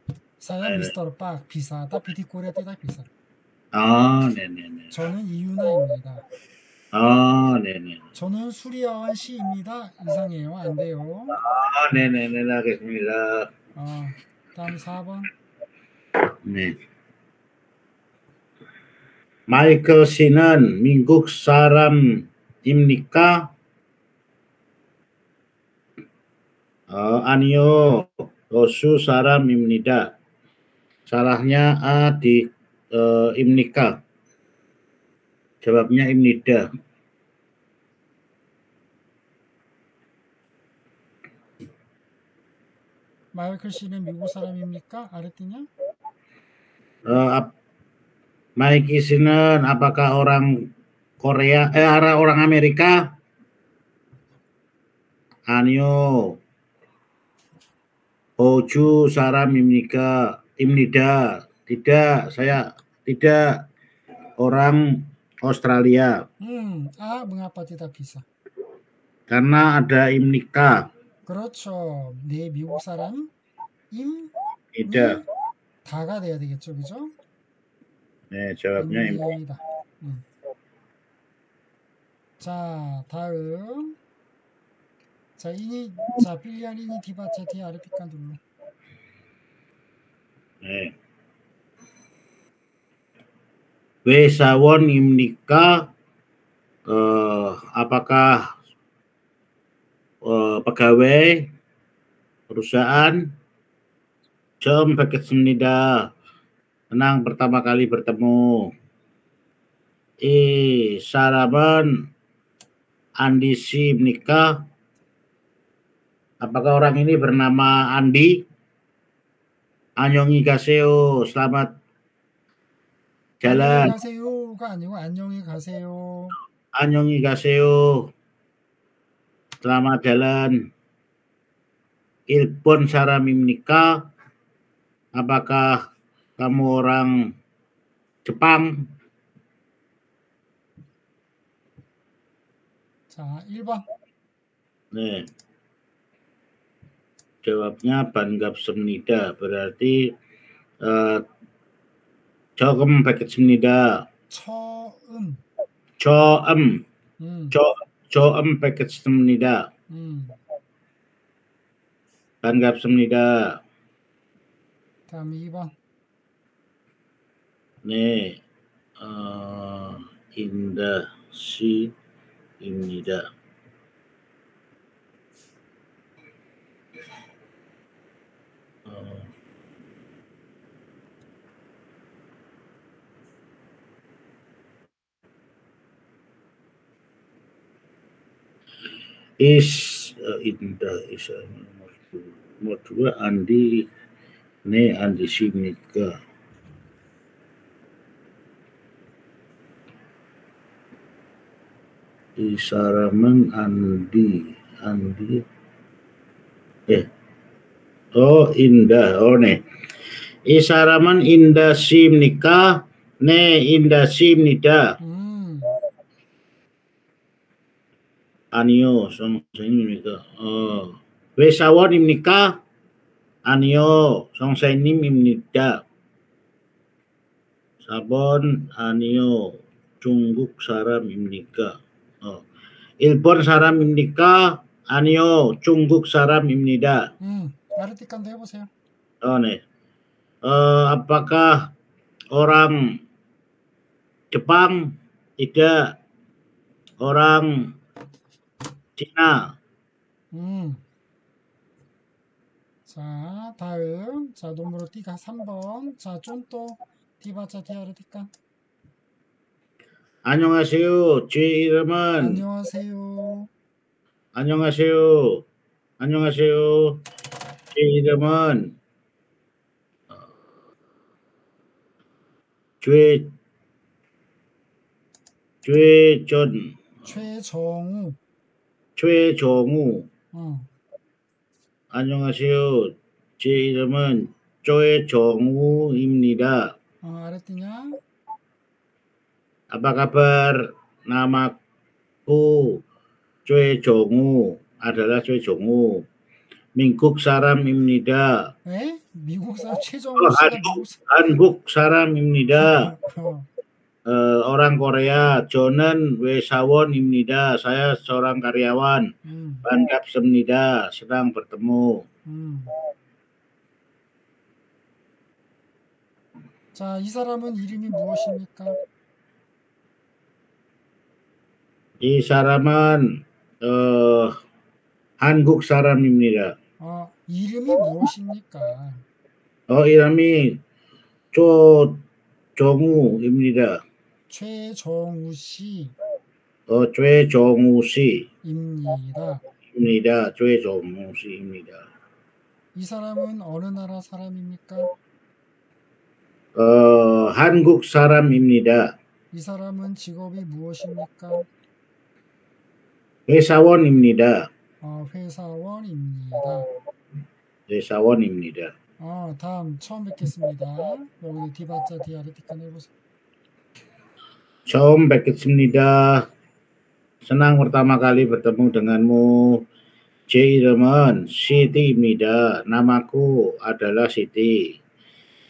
네. Pak bisa, tapi di Korea tidak bisa. Oh, nenek. nenek. 저는 이유나입니다. Oh, nenek. 저는 수리아원 씨입니다. 이상해요. 안 돼요. Oh, nenek. Nenek Bismillah. 어, 다음 4번. 네. 마이클 씨는 미국 사람입니까? 어, 아니요. 여수 사람입니다. Salahnya A di eh, Imnika. Jawabnya Imnida. 마이클 씨는 미국 사람입니까? 알았더냐? Eh, ap- Mike Isinen, apakah orang Korea, eh ara- orang Amerika? Anio. Hoju Saram Imnika, Imnida. Tidak, saya tidak orang Australia. 음, 아, mengapa tidak bisa? Karena ada Imnika. 그렇죠. 네 미국 사람 임, Tidak. 미, 다가 돼야 되겠죠, 그죠? 네, jawabnya Imnika. 입니다. 음. 자, 다음. 자, ini, 자, pilihan ini dibaca diartikan dulu. 네. Wesawon Imnika eh, apakah eh, pegawai perusahaan? Jom Semnida. Menang pertama kali bertemu. Eh Saraban Andi Simnika. Apakah orang ini bernama Andi? Anyongi Gaseo, selamat jalan. 안녕히 가세요가 아니고 안녕히 가세요. Anyongi Gaseo, selamat jalan. Ilpon Saramimnika, apakah kamu orang Jepang? 자, 1번. Nih. Jawabnya Bangap Semnida, berarti eh, Jokem Paket Semnida, 처음. Joem, 음, Jo Joem Paket Semnida, 음. Bangap Semnida. 다음 2번. 네, 어, 인다 시입니다. 어, is inda is uh, nomor dua, nomor dua Andi ne Andi Simika. Isaraman Andi Andi eh Oh indah, oh ne. Isaraman indah sim nikah, ne indah sim nida. Hmm. Anio, sama ini nikah. Oh. Wesawon im nikah, anio, songsai nim im nida. Sabon anio, cungguk saram im nikah. Oh. ilpon saram im nikah, anio, cungguk saram im nida. Hmm. 어, 아르티칸도 해보세요. Oh, nih. Eh, apakah orang Jepang? Tidak. Orang Cina? 음. 자, 다음. 자, 놈으로 띠가 3번. 자, 쫀또. 디바자 디아르티칸. 안녕하세요. 제 이름은 안녕하세요. 안녕하세요. 안녕하세요. 제 이름은 어, 죄 죄전 최정우. 최정우 어, 안녕하세요. 제 이름은 최정우입니다. 어 알았느냐? Apa kabar? Namaku Choi Jongu adalah Choi Jongu. Mingkuk 사람입니다. 에? 미국사 최정우 어, 씨가 한국, 미국사. 한국 사람입니다. 어, Eh, orang Korea. 저는 외사원입니다. saya seorang karyawan. 음, 반갑습니다. sedang bertemu. 음. 자, 이 사람은 이름이 무엇입니까? 이 사람은 어, 한국 사람입니다. 어, 이름이 무엇입니까? 어, 이름이 조정우입니다. 최정우 씨입니다. 어, 최정우 씨입니다. 최정우 씨입니다. 이 사람은 어느 나라 사람입니까? 어, 한국 사람입니다. 이 사람은 직업이 무엇입니까? 회사원입니다. 어, 회사원입니다. 회사원입니다. 어, 다음 처음 뵙겠습니다. 여기 디바자 디아르티칸 해보세요. 처음 뵙겠습니다. senang pertama kali bertemu denganmu. 제 이름은 시티입니다. namaku adalah Siti.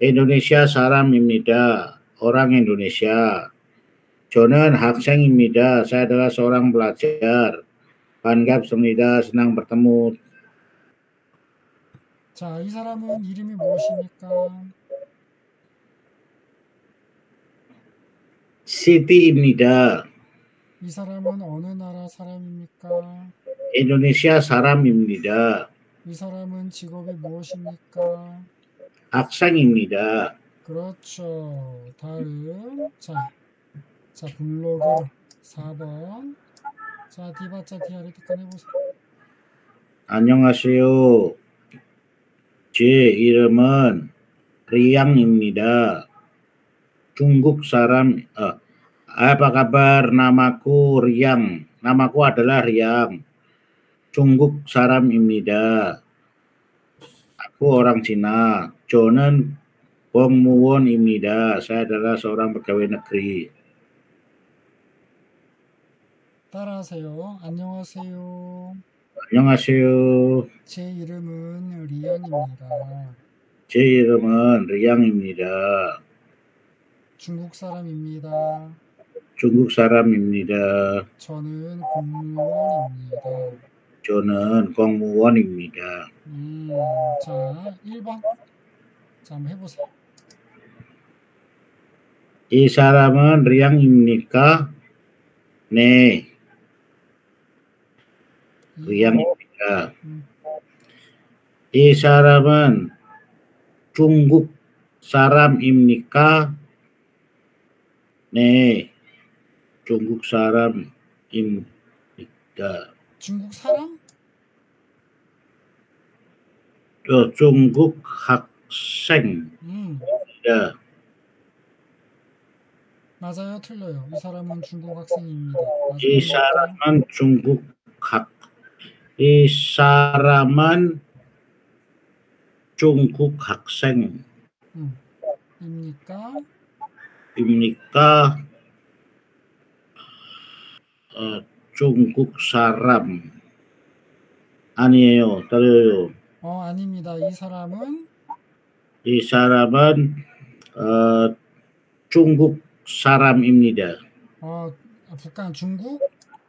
Indonesia 사람입니다. orang Indonesia. 저는 학생입니다. saya adalah seorang pelajar. 반갑습니다. senang bertemu. 자, 이 사람은 이름이 무엇입니까? 시티입니다. 이 사람은 어느 나라 사람입니까? 인도네시아 사람입니다. 이 사람은 직업이 무엇입니까? 학생입니다. 그렇죠. 다음. 자, 자, 블로그 4번. 자, 디바자 디아르티칸 해보세요. 안녕하세요. 제 이름은 리양입니다. 중국 사람, 어, apa kabar? Namaku Riang. Namaku adalah Riang. 중국 사람입니다. Aku orang Cina. 저는 공무원입니다. Saya adalah seorang pegawai negeri. 따라하세요. 안녕하세요. 안녕하세요. 제 이름은 리안입니다. 제 이름은 리양입니다. 중국 사람입니다. 중국 사람입니다. 저는 공무원입니다. 저는 공무원입니다. 음, 자, 1번. 자, 한번 해보세요. 이 사람은 리앙입니까? 네, 리앙입니다. 음. 이 사람은 중국 사람입니까? 네, 중국 사람입니다. 중국 사람? 저 중국 학생입니다. 음, 맞아요, 틀려요. 이 사람은 중국 학생입니다. 이 사람은 중국 학, 이 사람은 중국 학생입니까? 음. 입니까? 어, 중국 사람 아니에요. 따라요. 어, 아닙니다. 이 사람은 이 사람은 어, 중국 사람입니다. 어, 북한 중국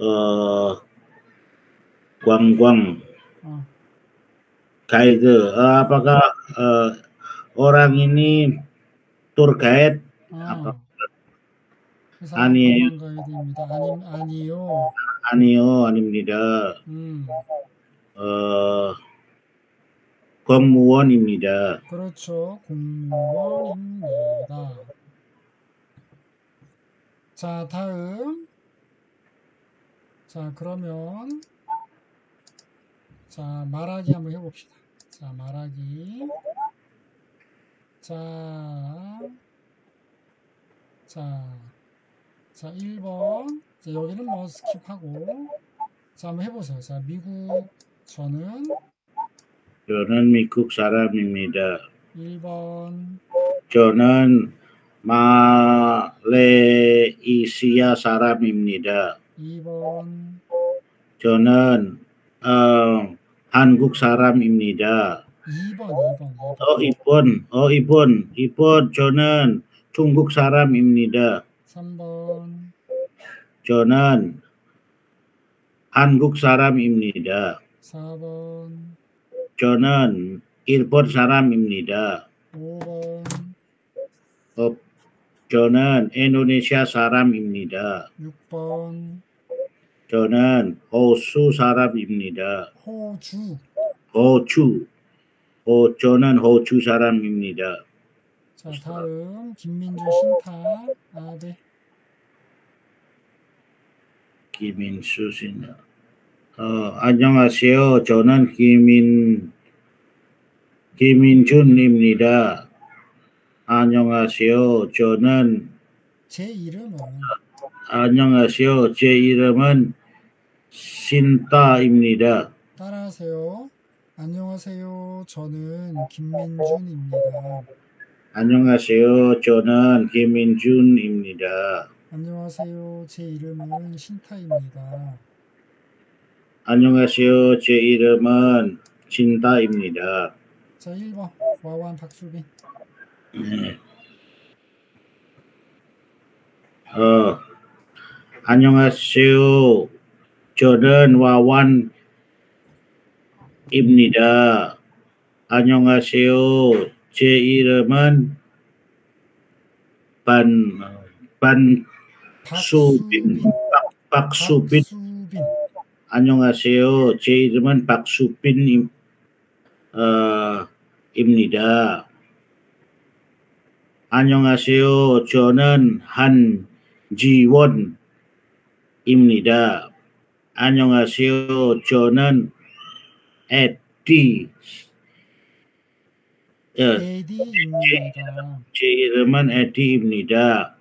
uh, guang-guang 어, guide. Uh, apakah uh, orang ini tour guide? 아, 이 사람 아니에요. 관광 가이드입니다. 아니, 아니요. 아니요, 아닙니다. 음, 어, 공무원입니다. 그렇죠. 공무원입니다. 자, 다음. 자, 그러면 자, 말하기 한번 해봅시다. 자, 말하기. 자, 자, 자, 1번. 자, 여기는 뭐 skip하고. 자, 한번 해보세요. 자, 미국, 저는 저는 미국 사람입니다. 1번, 저는 말레이시아 사람입니다. 2번, 저는 어, 한국 사람입니다. 2번, 2번, 2번. 어, 이번, 어, 이번, 이번 저는 중국 사람입니다. 3번, 저는 한국 사람입니다. 4번, 저는 일본 사람입니다. 5번, 어, 저는 인도네시아 사람입니다. 6번, 저는 호수 사람입니다. 호주. 호주, 호, 저는 호주 사람입니다. 자, 다음, 김민주 신타. 아, 네. 김인수 씨. 어, 안녕하세요. 저는 김인, 김인준입니다. 안녕하세요. 저는, 제 이름은, 안녕하세요. 제 이름은 신따입니다. 따라하세요. 안녕하세요. 저는 김민준입니다. 안녕하세요. 저는 김인준입니다. 안녕하세요. 제 이름은 신타입니다. 안녕하세요. 제 이름은 신따입니다. 자, 1번, 와완 박수빈. 네. 어, 안녕하세요. Jordan Wawan Ibnida Annyeonghaseyo J. Reman Ban Ban Subin Pak, Pak Subin Annyeonghaseyo J. Reman Pak Subin uh, Ibnida Annyeonghaseyo Jonan Han Jiwon Imnida. 안녕하세요. 저는 에디, 어, 에디입니다. 제 이름은 에디입니다.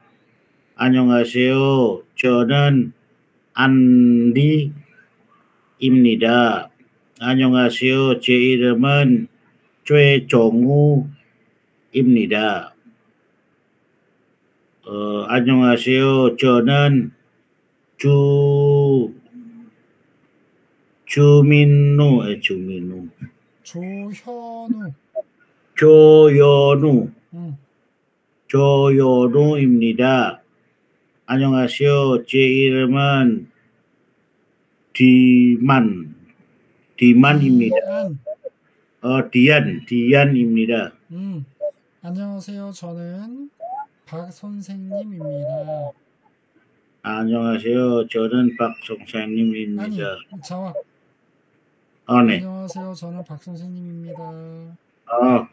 안녕하세요. 저는 안디입니다. 안녕하세요. 제 이름은 최종우입니다. 입니다. 어, 안녕하세요. 저는 주 주민우, 에, 주민우, 조현우. 조연우, 응. 조연우입니다. 안녕하세요. 제 이름은 디만, 디만입니다. 어, 디안, 디안입니다. 음. 안녕하세요. 저는 박 선생님입니다. 안녕하세요. 저는 박 아니, 선생님입니다. 자와. 아, 네. 안녕하세요. 저는 박 선생님입니다. 어,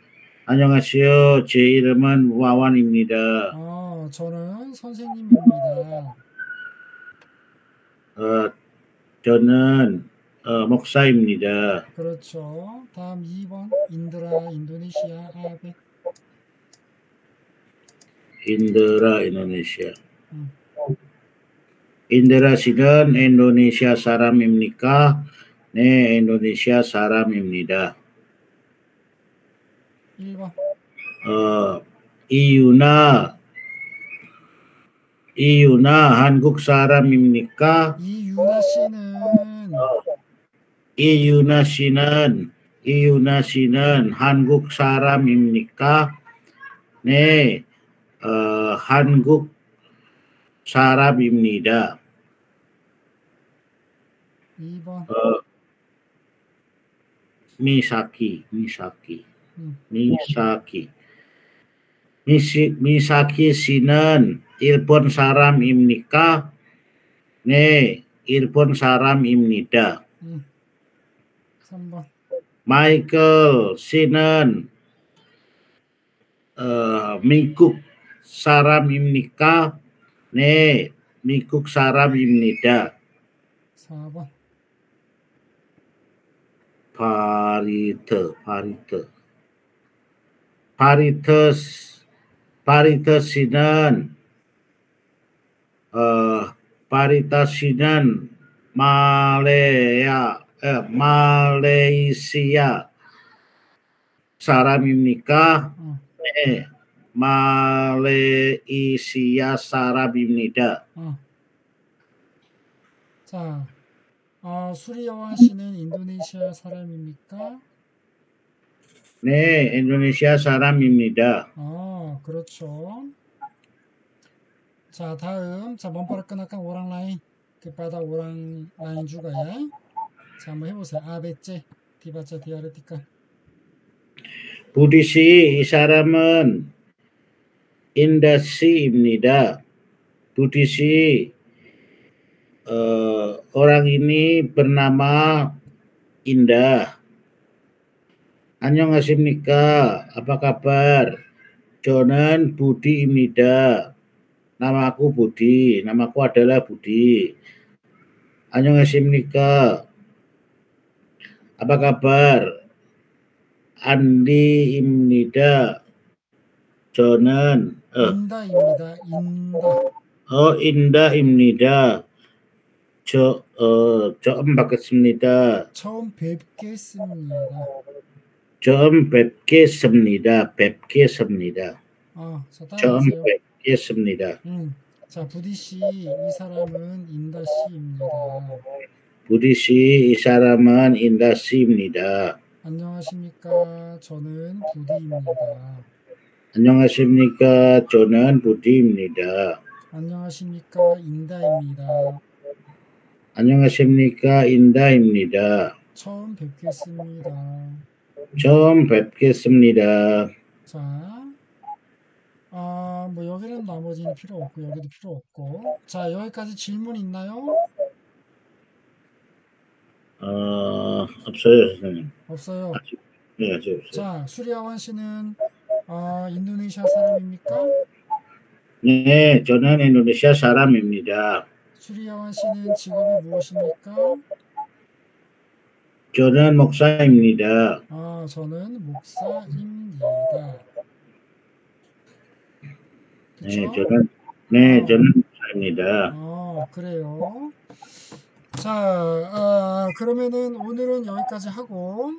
안녕하세요. 제 이름은 와완입니다. 어, 저는 선생님입니다. 어, 저는 어, 목사입니다. 그렇죠. 다음 2번 인드라 인도네시아 아베. 인드라 인도네시아. 음. 인드라 씨는 인도네시아 사람입니까? Ini Indonesia Sarah Mimnida. Uh, iya. eh, Iyuna Iyuna Hanguk Sarah Mimnika Iyuna Sinan. uh, Iyuna Sinan. Iyuna Sinan Hanguk Sarah Mimnika Ne eh, uh, Hanguk Sarah Mimnida uh, iya. eh, Misaki, Misaki, hmm. Misaki. Misi, misaki Sinan, ilpon Saram Imnika, Ne, ilpon Saram Imnida. Hmm. Michael Sinan, uh, eh, Mikuk Saram Imnika, Ne, Mikuk Saram Imnida. Sama parite, parite. Parites, paritasinan, uh, paritasinan, 말레야, 에, 말레이시아 사람입니까, 흠. 에, 말레이시아 사람입니다. 오. 음. 미사키. 미시, 미사키 씨는 일본 사람입니까? 네, 일본 사람입니다. 음. 3번. 마이클 씨는 어, 미국 사람입니까? 네, 미국 사람입니다. 4번. 파리트, 파리트. 파리트, 파리트 씨는 어, 파리타 씨는 말레야, 에, 말레이시아 사람입니까? 말레이시아 사람입니다. 어. 자, 어, 수리여왕 씨는 인도네시아 사람입니까? 네, 인도네시아 사람입니다. 어, 그렇죠. 자, dalam. 자, memperkenalkan orang lain kepada orang lain juga ya. 자, 한번 해보세요. ABC dibaca diartikan. 부디 씨, 이 사람은 인다 씨입니다. 부디 씨, uh, orang ini bernama Indah. Anyong Asim nikah. apa kabar? Jonan Budi Imnida. Namaku Budi, namaku adalah Budi. Anyong Asim nikah. Apa kabar? Andi Imnida. Jonan. Eh. Indah, Imnida, Indah. Oh, Indah Imnida. 저 어, 처음 뵙겠습니다. 처음 뵙겠습니다. 처음 뵙겠습니다. 뵙겠습니다. 아, 자, 처음. 뵙겠습니다. 음. 자, 부디 씨, 이 사람은 인다 씨입니다. 부디 씨, 이 사람은 인다 씨입니다. 안녕하십니까? 저는 부디입니다. 안녕하십니까? 저는 부디입니다. 안녕하십니까? 인다입니다. 안녕하십니까? 인다입니다. 처음 뵙겠습니다. 처음 뵙겠습니다. 자, 아, 뭐 여기는 나머지는 필요 없고 여기도 필요 없고. 자, 여기까지 질문 있나요? 어, 없어요, 선생님. 없어요. 아직, 네, 아직 없어요. 자, 수리아완 씨는 아, 인도네시아 사람입니까? 네, 저는 인도네시아 사람입니다. 수리아완 씨는 직업이 무엇입니까? 저는 목사입니다. 아, 저는 목사입니다. 네, 그쵸? 저는, 네, 저는 목사입니다. 아, 그래요. 자, 아, 그러면은 오늘은 여기까지 하고